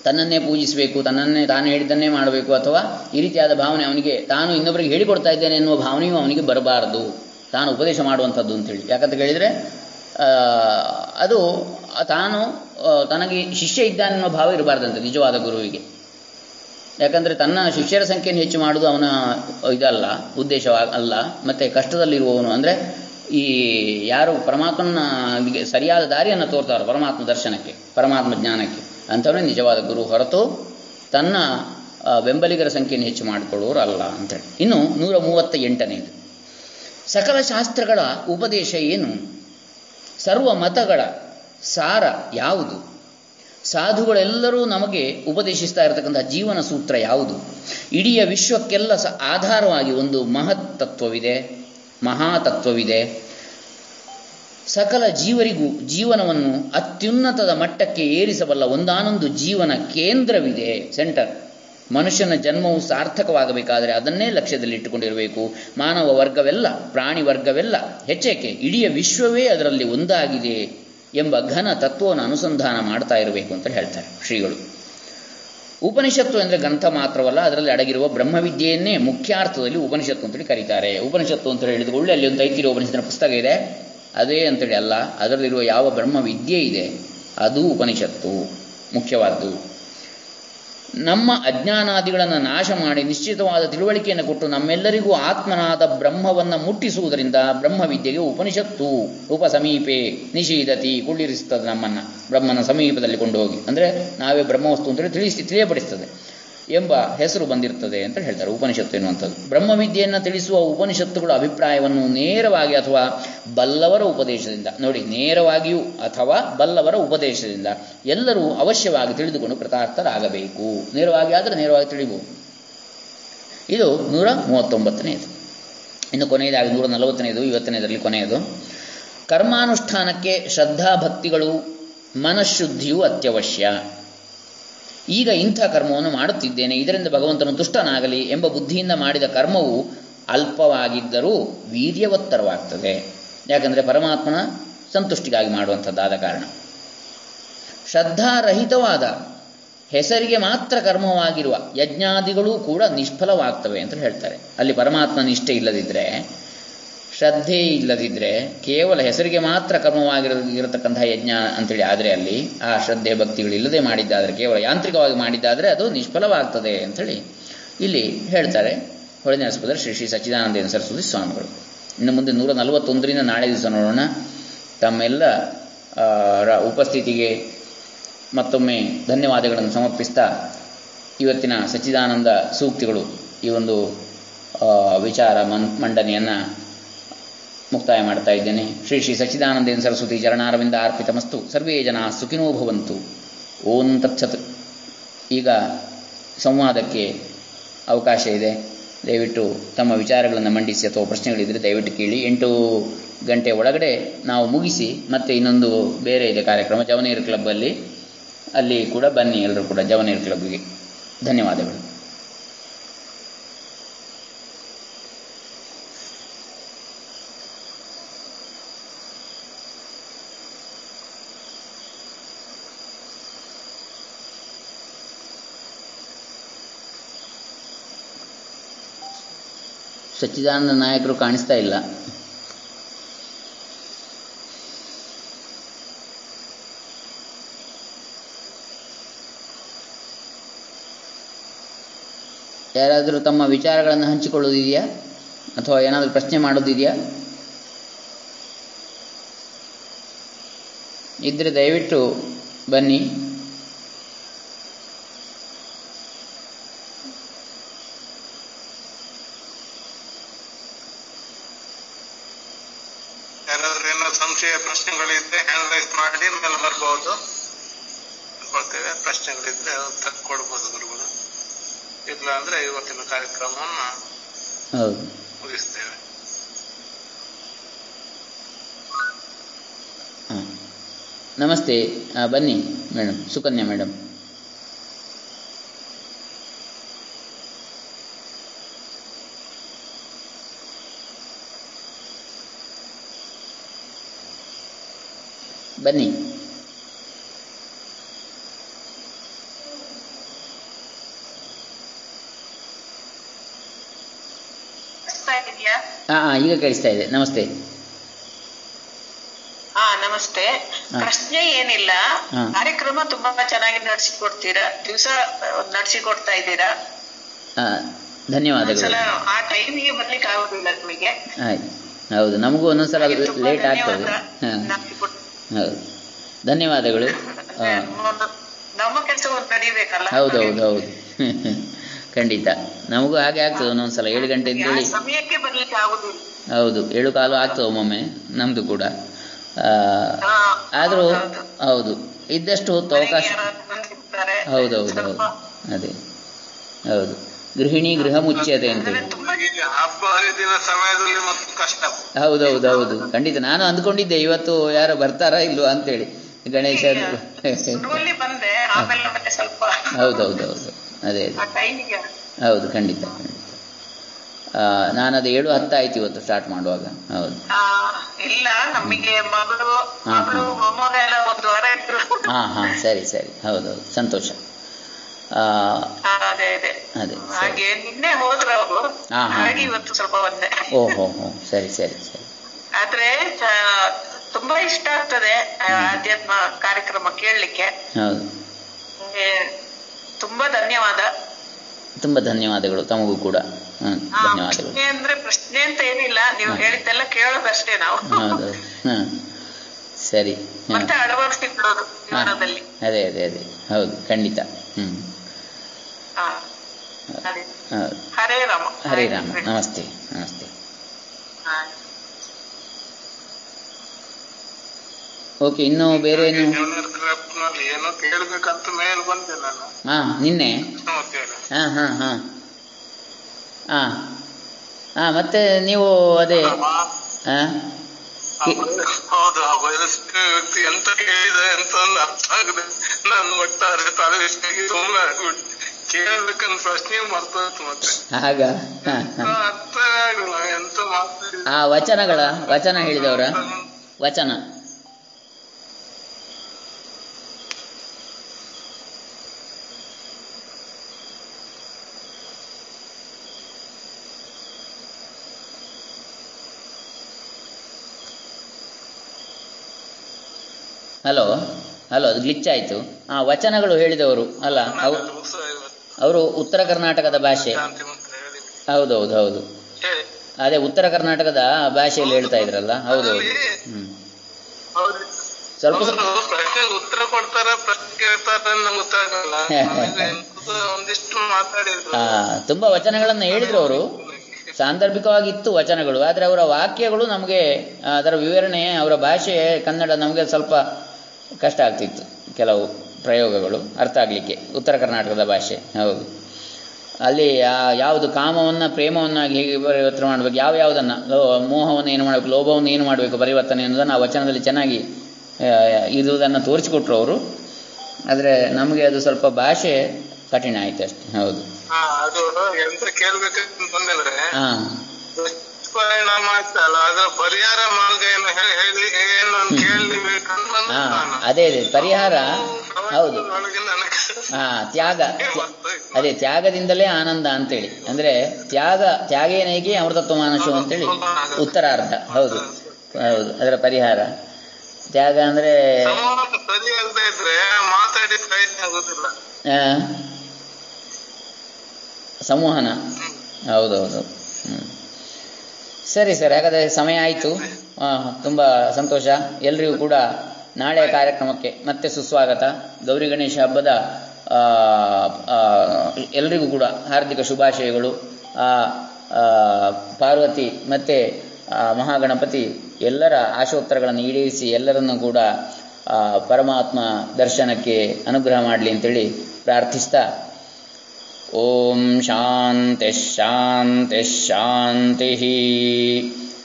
Speaker 1: ತನ್ನನ್ನೇ ಪೂಜಿಸಬೇಕು, ತನ್ನನ್ನೇ ತಾನು ಹೇಳಿದ್ದನ್ನೇ ಮಾಡಬೇಕು ಅಥವಾ ಈ ರೀತಿಯಾದ ಭಾವನೆ ಅವನಿಗೆ ತಾನು ಇನ್ನೊಬ್ಬರಿಗೆ ಹೇಳಿಕೊಡ್ತಾ ಇದ್ದೇನೆ ಎನ್ನುವ ಭಾವನೆಯೂ ಅವನಿಗೆ ಬರಬಾರದು. ತಾನು ಉಪದೇಶ ಮಾಡುವಂಥದ್ದು ಅಂತೇಳಿ. ಯಾಕಂತ ಕೇಳಿದರೆ ಅದು ತಾನು ತನಗೆ ಶಿಷ್ಯ ಇದ್ದಾನೆ ಅನ್ನೋ ಭಾವ ಇರಬಾರ್ದಂತೆ ನಿಜವಾದ ಗುರುವಿಗೆ. ಯಾಕಂದರೆ ತನ್ನ ಶಿಷ್ಯರ ಸಂಖ್ಯೆಯನ್ನು ಹೆಚ್ಚು ಮಾಡುವುದು ಅವನ ಇದಲ್ಲ, ಉದ್ದೇಶ ಅಲ್ಲ, ಮತ್ತು ಕಷ್ಟದಲ್ಲಿರುವವನು. ಅಂದರೆ ಈ ಯಾರು ಪರಮಾತ್ಮನ ಸರಿಯಾದ ದಾರಿಯನ್ನು ತೋರ್ತಾರೋ ಪರಮಾತ್ಮ ದರ್ಶನಕ್ಕೆ, ಪರಮಾತ್ಮ ಜ್ಞಾನಕ್ಕೆ. ಅಂಥವನೇ ನಿಜವಾದ ಗುರು ಹೊರತು ತನ್ನ ಬೆಂಬಲಿಗರ ಸಂಖ್ಯೆಯನ್ನು ಹೆಚ್ಚು ಮಾಡಿಕೊಳ್ಳುವರು ಅಲ್ಲ ಅಂತೇಳಿ. ಇನ್ನು ನೂರ ಮೂವತ್ತ ಎಂಟನೇದು ಸಕಲ ಶಾಸ್ತ್ರಗಳ ಉಪದೇಶ ಏನು? ಸರ್ವ ಮತಗಳ ಸಾರ ಯಾವುದು? ಸಾಧುಗಳೆಲ್ಲರೂ ನಮಗೆ ಉಪದೇಶಿಸ್ತಾ ಇರತಕ್ಕಂಥ ಜೀವನ ಸೂತ್ರ ಯಾವುದು? ಇಡೀ ವಿಶ್ವಕ್ಕೆಲ್ಲ ಆಧಾರವಾಗಿ ಒಂದು ಮಹತ್ ತತ್ವವಿದೆ ಮಹಾತತ್ವವಿದೆ. ಸಕಲ ಜೀವರಿಗೂ ಜೀವನವನ್ನು ಅತ್ಯುನ್ನತದ ಮಟ್ಟಕ್ಕೆ ಏರಿಸಬಲ್ಲ ಒಂದಾನೊಂದು ಜೀವನ ಕೇಂದ್ರವಿದೆ ಸೆಂಟರ್ ಮನುಷ್ಯನ ಜನ್ಮವು ಸಾರ್ಥಕವಾಗಬೇಕಾದರೆ ಅದನ್ನೇ ಲಕ್ಷ್ಯದಲ್ಲಿಟ್ಟುಕೊಂಡಿರಬೇಕು ಮಾನವ ವರ್ಗವೆಲ್ಲ, ಪ್ರಾಣಿ ವರ್ಗವೆಲ್ಲ ಹೆಚ್ಚೇಕೆ ಇಡೀ ವಿಶ್ವವೇ ಅದರಲ್ಲಿ ಒಂದಾಗಿದೆ ಎಂಬ ಘನ ತತ್ವವನ್ನು ಅನುಸಂಧಾನ ಮಾಡ್ತಾ ಇರಬೇಕು ಅಂತ ಹೇಳ್ತಾರೆ ಶ್ರೀಗಳು. ಉಪನಿಷತ್ತು ಎಂದರೆ ಗ್ರಂಥ ಮಾತ್ರವಲ್ಲ, ಅದರಲ್ಲಿ ಅಡಗಿರುವ ಬ್ರಹ್ಮವಿದ್ಯೆಯನ್ನೇ ಮುಖ್ಯಾರ್ಥದಲ್ಲಿ ಉಪನಿಷತ್ತು ಅಂತೇಳಿ ಕರೀತಾರೆ. ಉಪನಿಷತ್ತು ಅಂತ ಹೇಳಿದ ಒಳ್ಳೆ ಅಲ್ಲಿ ಒಂದು ಐತಿರಿ ಉಪನಿಷತ್ತಿನ ಪುಸ್ತಕ ಇದೆ. ಅದೇ ಅಂತೇಳಿ ಅಲ್ಲ, ಅದರಲ್ಲಿರುವ ಯಾವ ಬ್ರಹ್ಮ ವಿದ್ಯೆ ಇದೆ, ಅದು ಉಪನಿಷತ್ತು, ಮುಖ್ಯವಾದ್ದು. ನಮ್ಮ ಅಜ್ಞಾನಾದಿಗಳನ್ನು ನಾಶ ಮಾಡಿ ನಿಶ್ಚಿತವಾದ ತಿಳುವಳಿಕೆಯನ್ನು ಕೊಟ್ಟು ನಮ್ಮೆಲ್ಲರಿಗೂ ಆತ್ಮನಾದ ಬ್ರಹ್ಮವನ್ನು ಮುಟ್ಟಿಸುವುದರಿಂದ ಬ್ರಹ್ಮವಿದ್ಯೆಗೆ ಉಪನಿಷತ್ತು ಉಪ ಸಮೀಪೆ ನಿಷೀದತಿ ಕುಳ್ಳಿರಿಸುತ್ತದೆ ನಮ್ಮನ್ನು, ಬ್ರಹ್ಮನ ಸಮೀಪದಲ್ಲಿ ಕೊಂಡು ಹೋಗಿ ಅಂದರೆ ನಾವೇ ಬ್ರಹ್ಮವಸ್ತು ಅಂತೇಳಿ ತಿಳಿಸಿ, ತಿಳಿಯಪಡಿಸ್ತದೆ. ಎಂಬ ಹೆಸರು ಬಂದಿರ್ತದೆ ಅಂತ ಹೇಳ್ತಾರೆ ಉಪನಿಷತ್ತು ಎನ್ನುವಂಥದ್ದು. ಬ್ರಹ್ಮವಿದ್ಯೆಯನ್ನು ತಿಳಿಸುವ ಉಪನಿಷತ್ತುಗಳ ಅಭಿಪ್ರಾಯವನ್ನು ನೇರವಾಗಿ ಅಥವಾ ಬಲ್ಲವರ ಉಪದೇಶದಿಂದ, ನೋಡಿ, ನೇರವಾಗಿಯೂ ಅಥವಾ ಬಲ್ಲವರ ಉಪದೇಶದಿಂದ ಎಲ್ಲರೂ ಅವಶ್ಯವಾಗಿ ತಿಳಿದುಕೊಂಡು ಕೃತಾರ್ಥರಾಗಬೇಕು. ನೇರವಾಗಿ ಆದರೆ ನೇರವಾಗಿ ತಿಳಿಬಹುದು ಇದು ನೂರ ಮೂವತ್ತೊಂಬತ್ತನೆಯದು ಇನ್ನು ಕೊನೆಯದಾಗಿ ನೂರ ನಲವತ್ತನೆಯದು ಇವತ್ತನೇದರಲ್ಲಿ ಕೊನೆಯದು. ಕರ್ಮಾನುಷ್ಠಾನಕ್ಕೆ ಶ್ರದ್ಧಾಭಕ್ತಿಗಳು, ಮನಃಶುದ್ಧಿಯು ಅತ್ಯವಶ್ಯ. ಈಗ ಇಂಥ ಕರ್ಮವನ್ನು ಮಾಡುತ್ತಿದ್ದೇನೆ. ಇದರಿಂದ ಭಗವಂತನು ತುಷ್ಟನಾಗಲಿ ಎಂಬ ಬುದ್ಧಿಯಿಂದ ಮಾಡಿದ ಕರ್ಮವು ಅಲ್ಪವಾಗಿದ್ದರೂ ವೀರ್ಯವತ್ತರವಾಗ್ತದೆ. ಯಾಕಂದರೆ ಪರಮಾತ್ಮನ ಸಂತುಷ್ಟಿಗಾಗಿ ಮಾಡುವಂಥದ್ದಾದ ಕಾರಣ. ಶ್ರದ್ಧಾರಹಿತವಾದ ಹೆಸರಿಗೆ ಮಾತ್ರ ಕರ್ಮವಾಗಿರುವ ಯಜ್ಞಾದಿಗಳೂ ಕೂಡ ನಿಷ್ಫಲವಾಗ್ತವೆ ಅಂತ ಹೇಳ್ತಾರೆ. ಅಲ್ಲಿ ಪರಮಾತ್ಮ ನಿಷ್ಠೆ ಇಲ್ಲದಿದ್ದರೆ ಶ್ರದ್ಧೆ ಇಲ್ಲದಿದ್ದರೆ ಕೇವಲ ಹೆಸರಿಗೆ ಮಾತ್ರ ಕರ್ಮವಾಗಿರ ಇರತಕ್ಕಂತಹ ಯಜ್ಞ ಅಂತೇಳಿ ಆದರೆ ಅಲ್ಲಿ ಆ ಶ್ರದ್ಧೆ ಭಕ್ತಿಗಳು ಇಲ್ಲದೆ ಮಾಡಿದ್ದಾದರೆ, ಕೇವಲ ಯಾಂತ್ರಿಕವಾಗಿ ಮಾಡಿದ್ದಾದರೆ ಅದು ನಿಷ್ಫಲವಾಗ್ತದೆ ಅಂಥೇಳಿ ಇಲ್ಲಿ ಹೇಳ್ತಾರೆ. ಹೊಳೆ ನೆನೆಸ್ಬೋದ್ರೆ ಶ್ರೀ ಶ್ರೀ ಸಚ್ಚಿದಾನಂದ ಸರಸ್ವತಿ ಸ್ವಾಮಿಗಳು. ಇನ್ನು ಮುಂದೆ ನೂರ ನಲವತ್ತೊಂದರಿಂದ ನಾಳೆ ದಿವಸ ನೋಡೋಣ. ತಮ್ಮೆಲ್ಲ ಉಪಸ್ಥಿತಿಗೆ ಮತ್ತೊಮ್ಮೆ ಧನ್ಯವಾದಗಳನ್ನು ಸಮರ್ಪಿಸ್ತಾ ಇವತ್ತಿನ ಸಚ್ಚಿದಾನಂದ ಸೂಕ್ತಿಗಳು ಈ ಒಂದು ವಿಚಾರ ಮನ್, ಮಂಡನೆಯನ್ನು ಮುಕ್ತಾಯ ಮಾಡ್ತಾ ಇದ್ದೇನೆ. ಶ್ರೀ ಶ್ರೀ ಸಚ್ಚಿದಾನಂದೇನ ಸರಸ್ವತಿ ಚರಣಾರವಿಂದ ಅರ್ಪಿತಮಸ್ತು. ಸರ್ವೇ ಜನ ಸುಖಿನೋ ಭವಂತು. ಓಂ ತತ್ಸತ್. ಈಗ ಸಂವಾದಕ್ಕೆ ಅವಕಾಶ ಇದೆ. ದಯವಿಟ್ಟು ತಮ್ಮ ವಿಚಾರಗಳನ್ನು ಮಂಡಿಸಿ ಅಥವಾ ಪ್ರಶ್ನೆಗಳಿದ್ದರೆ ದಯವಿಟ್ಟು ಕೇಳಿ. ಎಂಟು ಗಂಟೆ ಒಳಗಡೆ ನಾವು ಮುಗಿಸಿ ಮತ್ತೆ ಇನ್ನೊಂದು ಬೇರೆ ಇದೆ ಕಾರ್ಯಕ್ರಮ, ಜವನೀರ್ ಕ್ಲಬ್ಬಲ್ಲಿ. ಅಲ್ಲಿ ಕೂಡ ಬನ್ನಿ, ಎಲ್ಲರೂ ಕೂಡ ಜವನೀರ್ ಕ್ಲಬ್ಗೆ. ಧನ್ಯವಾದಗಳು. ಸಚ್ಚಿದಾನಂದ ನಾಯಕರು ಕಾಣಿಸ್ತಾ ಇಲ್ಲ. ಯಾರಾದರೂ ತಮ್ಮ ವಿಚಾರಗಳನ್ನು ಹಂಚಿಕೊಳ್ಳೋದಿದೆಯಾ ಅಥವಾ ಏನಾದರೂ ಪ್ರಶ್ನೆ ಮಾಡೋದಿದೆಯಾ ಇದ್ರೆ ದಯವಿಟ್ಟು ಬನ್ನಿ.
Speaker 2: ಕನೆಕ್ಟ್ ಮಾಡಿ ಮೇಲೆ ಬರ್ಬೋದು. ಕೊಡ್ತೇವೆ ಪ್ರಶ್ನೆಗಳಿದ್ರೆ ತಕ್ಕ ಕೊಡ್ಬೋದು ಗುರುಗಳು. ಇಲ್ಲ ಅಂದ್ರೆ ಇವತ್ತಿನ ಕಾರ್ಯಕ್ರಮವನ್ನ ಮುಗಿಸ್ತೇವೆ.
Speaker 1: ಹಾಂ. ನಮಸ್ತೆ. ಬನ್ನಿ ಮೇಡಮ್. ಸುಕನ್ಯಾ ಮೇಡಮ್. ಬನ್ನಿ. ಹಾ ಈಗ ಕೇಳಿಸ್ತಾ ಇದೆ. ನಮಸ್ತೆ.
Speaker 3: ಹಾ ನಮಸ್ತೆ. ಪ್ರಶ್ನೆ ಏನಿಲ್ಲ? ಕಾರ್ಯಕ್ರಮ ತುಂಬಾ ಚೆನ್ನಾಗಿ ನಡೆಸಿಕೊಡ್ತೀರಾ? ದಿವಸ ನಡೆಸಿಕೊಡ್ತಾ ಇದ್ದೀರಾ?
Speaker 1: ಧನ್ಯವಾದಗಳು.
Speaker 3: ಆ ಟೈಮಿಗೆ ಬರ್ಲಿಕ್ಕೆ ಆಗುದಿಲ್ಲ ನಮಗೆ
Speaker 1: ಹೌದು ನಮಗೂ ಒಂದೊಂದ್ಸಲ ಲೇಟ್ ಆಗ್ತದೆ. ಹೌದು. ಧನ್ಯವಾದಗಳು.
Speaker 3: ಹೌದೌದು
Speaker 1: ಹೌದು. ಖಂಡಿತ. ನಮಗೂ ಹಾಗೆ ಆಗ್ತದೆ ಒಂದೊಂದ್ಸಲ. ಏಳು ಗಂಟೆ ಅಂತೇಳಿ ಹೌದು ಏಳು ಕಾಲು ಆಗ್ತದೆ ಒಮ್ಮೊಮ್ಮೆ ನಮ್ದು ಕೂಡ. ಆದ್ರೂ
Speaker 3: ಹೌದು.
Speaker 1: ಇದ್ದಷ್ಟು ಹೊತ್ತು ಅವಕಾಶ.
Speaker 3: ಹೌದೌದು
Speaker 1: ಹೌದು. ಹೌದು ಹೌದು ಅದೇ. ಹೌದು. ಗೃಹಿಣಿ ಗೃಹ ಮುಚ್ಯತೆ ಅಂತ
Speaker 2: ಕಷ್ಟ
Speaker 1: ಹೌದು ಖಂಡಿತ ನಾನು ಅಂದ್ಕೊಂಡಿದ್ದೆ ಇವತ್ತು ಯಾರು ಬರ್ತಾರಾ ಇಲ್ವಾ ಅಂತೇಳಿ ಗಣೇಶ ಹೌದೌದೌದು. ಅದೇ ಅದೇ. ಹೌದು ಖಂಡಿತ ಖಂಡಿತ. ನಾನು ನಾನದು ಏಳು ಹತ್ತಾಯ್ತು ಇವತ್ತು ಸ್ಟಾರ್ಟ್ ಮಾಡುವಾಗ. ಹೌದು.
Speaker 3: ಇಲ್ಲ ನಮಗೆ ಮಗಳು
Speaker 1: ಹಾ,
Speaker 3: ಮಗಳು ಮೊಮ್ಮಗ ಎಲ್ಲ ಒಂದು ವಾರ ಇದ್ರು.
Speaker 1: ಹಾ ಹಾ ಸರಿ ಸರಿ. ಹೌದು ಹೌದು ಸಂತೋಷ.
Speaker 3: ಅದೇ ಹಾಗೆ ನಿನ್ನೆ ಹೋದ್ರು ಅವರು.
Speaker 1: ಹಾ, ಹಾ,
Speaker 3: ಹಾಗೆ ಇವತ್ತು ಸ್ವಲ್ಪ ಬಂದೆ.
Speaker 1: ಓ ಹೋ ಹೋ. ಸರಿ ಸರಿ ಸರಿ.
Speaker 3: ಆದ್ರೆ ತುಂಬಾ ಇಷ್ಟ ಆಗ್ತದೆ ಆಧ್ಯಾತ್ಮ ಕಾರ್ಯಕ್ರಮ ಕೇಳಲಿಕ್ಕೆ.
Speaker 1: ಹೌದು.
Speaker 3: ತುಂಬಾ ಧನ್ಯವಾದ.
Speaker 1: ತುಂಬಾ ಧನ್ಯವಾದಗಳು ತಮಗೂ ಕೂಡ. ಹ್ಮ್ ಧನ್ಯವಾದಗಳು.
Speaker 3: ಅಂದ್ರೆ ಪ್ರಶ್ನೆ ಅಂತ ಏನಿಲ್ಲ ನೀವು. ಹೇಳಿದ್ದೆಲ್ಲ ಕೇಳೋದಷ್ಟೇ ನಾವು.
Speaker 1: ಸರಿ
Speaker 3: ಮತ್ತೆ ಅಳವಡಿಸಿಕೊಳ್ಳೋದು
Speaker 1: ಅದೇ ಅದೇ ಅದೇ. ಹೌದು ಖಂಡಿತ. ಹ್ಞೂ
Speaker 3: ಹಾ. ಅದೇ.
Speaker 1: ಹೌದು
Speaker 3: ಹರೇ ರಾಮ
Speaker 1: ಹರೇ ರಾಮ ನಮಸ್ತೆ. ನಮಸ್ತೆ.
Speaker 3: ಹಾ.
Speaker 1: ಓಕೆ ಇನ್ನು ಬೇರೆ ಏನು?
Speaker 2: ಏನೋ ಕೇಳ್ಬೇಕಂತ ಮೇಲ್ ಬಂದೆ ನಾನು.
Speaker 1: ಹಾ ನಿನ್ನೆ? ಹಾ ಹಾ ಹಾ. ಹಾ. ಹಾ ಮತ್ತೆ ನೀವು ಅದೇ ಹಾ?
Speaker 2: ಹಾಂ ಹೌದು ಆ ವಯಸ್ಕ ವ್ಯಕ್ತಿ ಎಂತ ಕೇಳಿದೆ ಅಂತ ಅರ್ಥ ಆಗದೆ. ನಾನು ಒಟ್ಟಾರೆ ತಲೆ ಸುಮ್ಮನೆ ಆಗ್ಬಿಟ್ಟು ಕೇಳ್ಬೇಕಂತ ಪ್ರಶ್ನೆ ಮರ್ತೋಯ್ತು ಮತ್ತೆ.
Speaker 1: ಆಗ?
Speaker 2: ಆ
Speaker 1: ಹಾಂ.
Speaker 2: ಅರ್ಥ ಆಗಲ್ಲ ಎಂತ ಮಾತಾಡಿದ್ರು
Speaker 1: ಆ ವಚನಗಳ ವಚನ ಹೇಳಿದವರ? ವಚನ. ಹಲೋ ಹಲೋ ಅದು ಗ್ಲಿಚ್ ಆಯ್ತು. ಆ ವಚನಗಳು ಹೇಳಿದವರು ಅಲ್ಲ ಅವು ಅವರು ಉತ್ತರ ಕರ್ನಾಟಕದ ಭಾಷೆ. ಹೌದೌದು ಹೌದು. ಅದೇ ಉತ್ತರ ಕರ್ನಾಟಕದ ಭಾಷೆಯಲ್ಲಿ ಹೇಳ್ತಾ ಇದ್ರಲ್ಲ ಹೌದೌದು ಹ್ಮ್. ಸ್ವಲ್ಪ
Speaker 2: ಉತ್ತರ ಕೊಡ್ತಾರ
Speaker 1: ಆ, ತುಂಬಾ ವಚನಗಳನ್ನ ಹೇಳಿದ್ರು ಅವರು. ಸಾಂದರ್ಭಿಕವಾಗಿತ್ತು ವಚನಗಳು ಆದರೆ ಅವರ ವಾಕ್ಯಗಳು ನಮಗೆ ಅದರ ವಿವರಣೆ ಅವರ ಭಾಷೆ ಕನ್ನಡ ನಮಗೆ ಸ್ವಲ್ಪ ಕಷ್ಟ ಆಗ್ತಿತ್ತು ಕೆಲವು. ಪ್ರಯೋಗಗಳು ಅರ್ಥ ಆಗಲಿಕ್ಕೆ. ಉತ್ತರ ಕರ್ನಾಟಕದ ಭಾಷೆ. ಹೌದು. ಅಲ್ಲಿ ಯಾವುದು ಕಾಮವನ್ನು ಪ್ರೇಮವನ್ನಾಗಿ ಹೇಗೆ ಪರಿವರ್ತನೆ ಮಾಡಬೇಕು? ಯಾವ ಯಾವುದನ್ನು? ಮೋಹವನ್ನು ಏನು ಮಾಡಬೇಕು? ಲೋಭವನ್ನು ಏನು ಮಾಡಬೇಕು ಪರಿವರ್ತನೆ ಅನ್ನೋದನ್ನು ಆ ವಚನದಲ್ಲಿ ಚೆನ್ನಾಗಿ ಇರುವುದನ್ನು ತೋರಿಸಿಕೊಟ್ರು ಅವರು. ಆದರೆ ನಮಗೆ ಅದು ಸ್ವಲ್ಪ ಭಾಷೆ ಕಠಿಣ ಆಯ್ತು ಅಷ್ಟೇ ಹೌದು
Speaker 2: ಪರಿಹಾರ
Speaker 1: ಅದೇ ಅದೇ. ಪರಿಹಾರ ಹೌದು. ಹಾ ತ್ಯಾಗ. ತ್ಯ- ಅದೇ ತ್ಯಾಗದಿಂದಲೇ ಆನಂದ ಅಂತೇಳಿ. ಅಂದ್ರೆ ತ್ಯಾಗ ತ್ಯಾಗೇನೈಗೆ ಅಮೃತತ್ವ ಮಾನಸು ಅಂತೇಳಿ. ಉತ್ತರಾರ್ಧ. ಹೌದು. ಹೌದು. ಅದರ ಪರಿಹಾರ. ತ್ಯಾಗ ಅಂದ್ರೆ ಸಂವಹನ. ಹೌದೌದು ಹ್ಮ್. ಸರಿ ಸರ್. ಹಾಗಾದ್ರೆ ಸಮಯ ಆಯಿತು. ತುಂಬಾ ಸಂತೋಷ. ಎಲ್ರಿಗೂ ಕೂಡ ನಾಳೆ ಕಾರ್ಯಕ್ರಮಕ್ಕೆ ಮತ್ತೆ ಸುಸ್ವಾಗತ. ಗೌರಿ ಗಣೇಶ ಹಬ್ಬದ ಎಲ್ರಿಗೂ ಕೂಡ ಹಾರ್ದಿಕ ಶುಭಾಶಯಗಳು. ಪಾರ್ವತಿ ಮತ್ತು ಮಹಾಗಣಪತಿ ಎಲ್ಲರ ಆಶೋತ್ತರಗಳನ್ನು ಈಡೇರಿಸಿ ಎಲ್ಲರನ್ನೂ ಕೂಡ ಪರಮಾತ್ಮ ದರ್ಶನಕ್ಕೆ ಅನುಗ್ರಹ ಮಾಡಲಿ ಅಂತೇಳಿ ಪ್ರಾರ್ಥಿಸ್ತಾ. ಓಂ ಶಾಂತಿ ಶಾಂತಿ ಶಾಂತಿ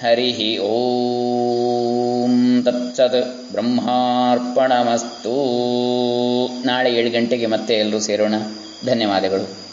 Speaker 1: ಹರಿ ಓಂ ತತ್ಸತ್ ಬ್ರಹ್ಮಾರ್ಪಣಮಸ್ತು. ನಾಳೆ ಏಳು ಗಂಟೆಗೆ ಮತ್ತೆ ಎಲ್ಲರೂ ಸೇರೋಣ. ಧನ್ಯವಾದಗಳು.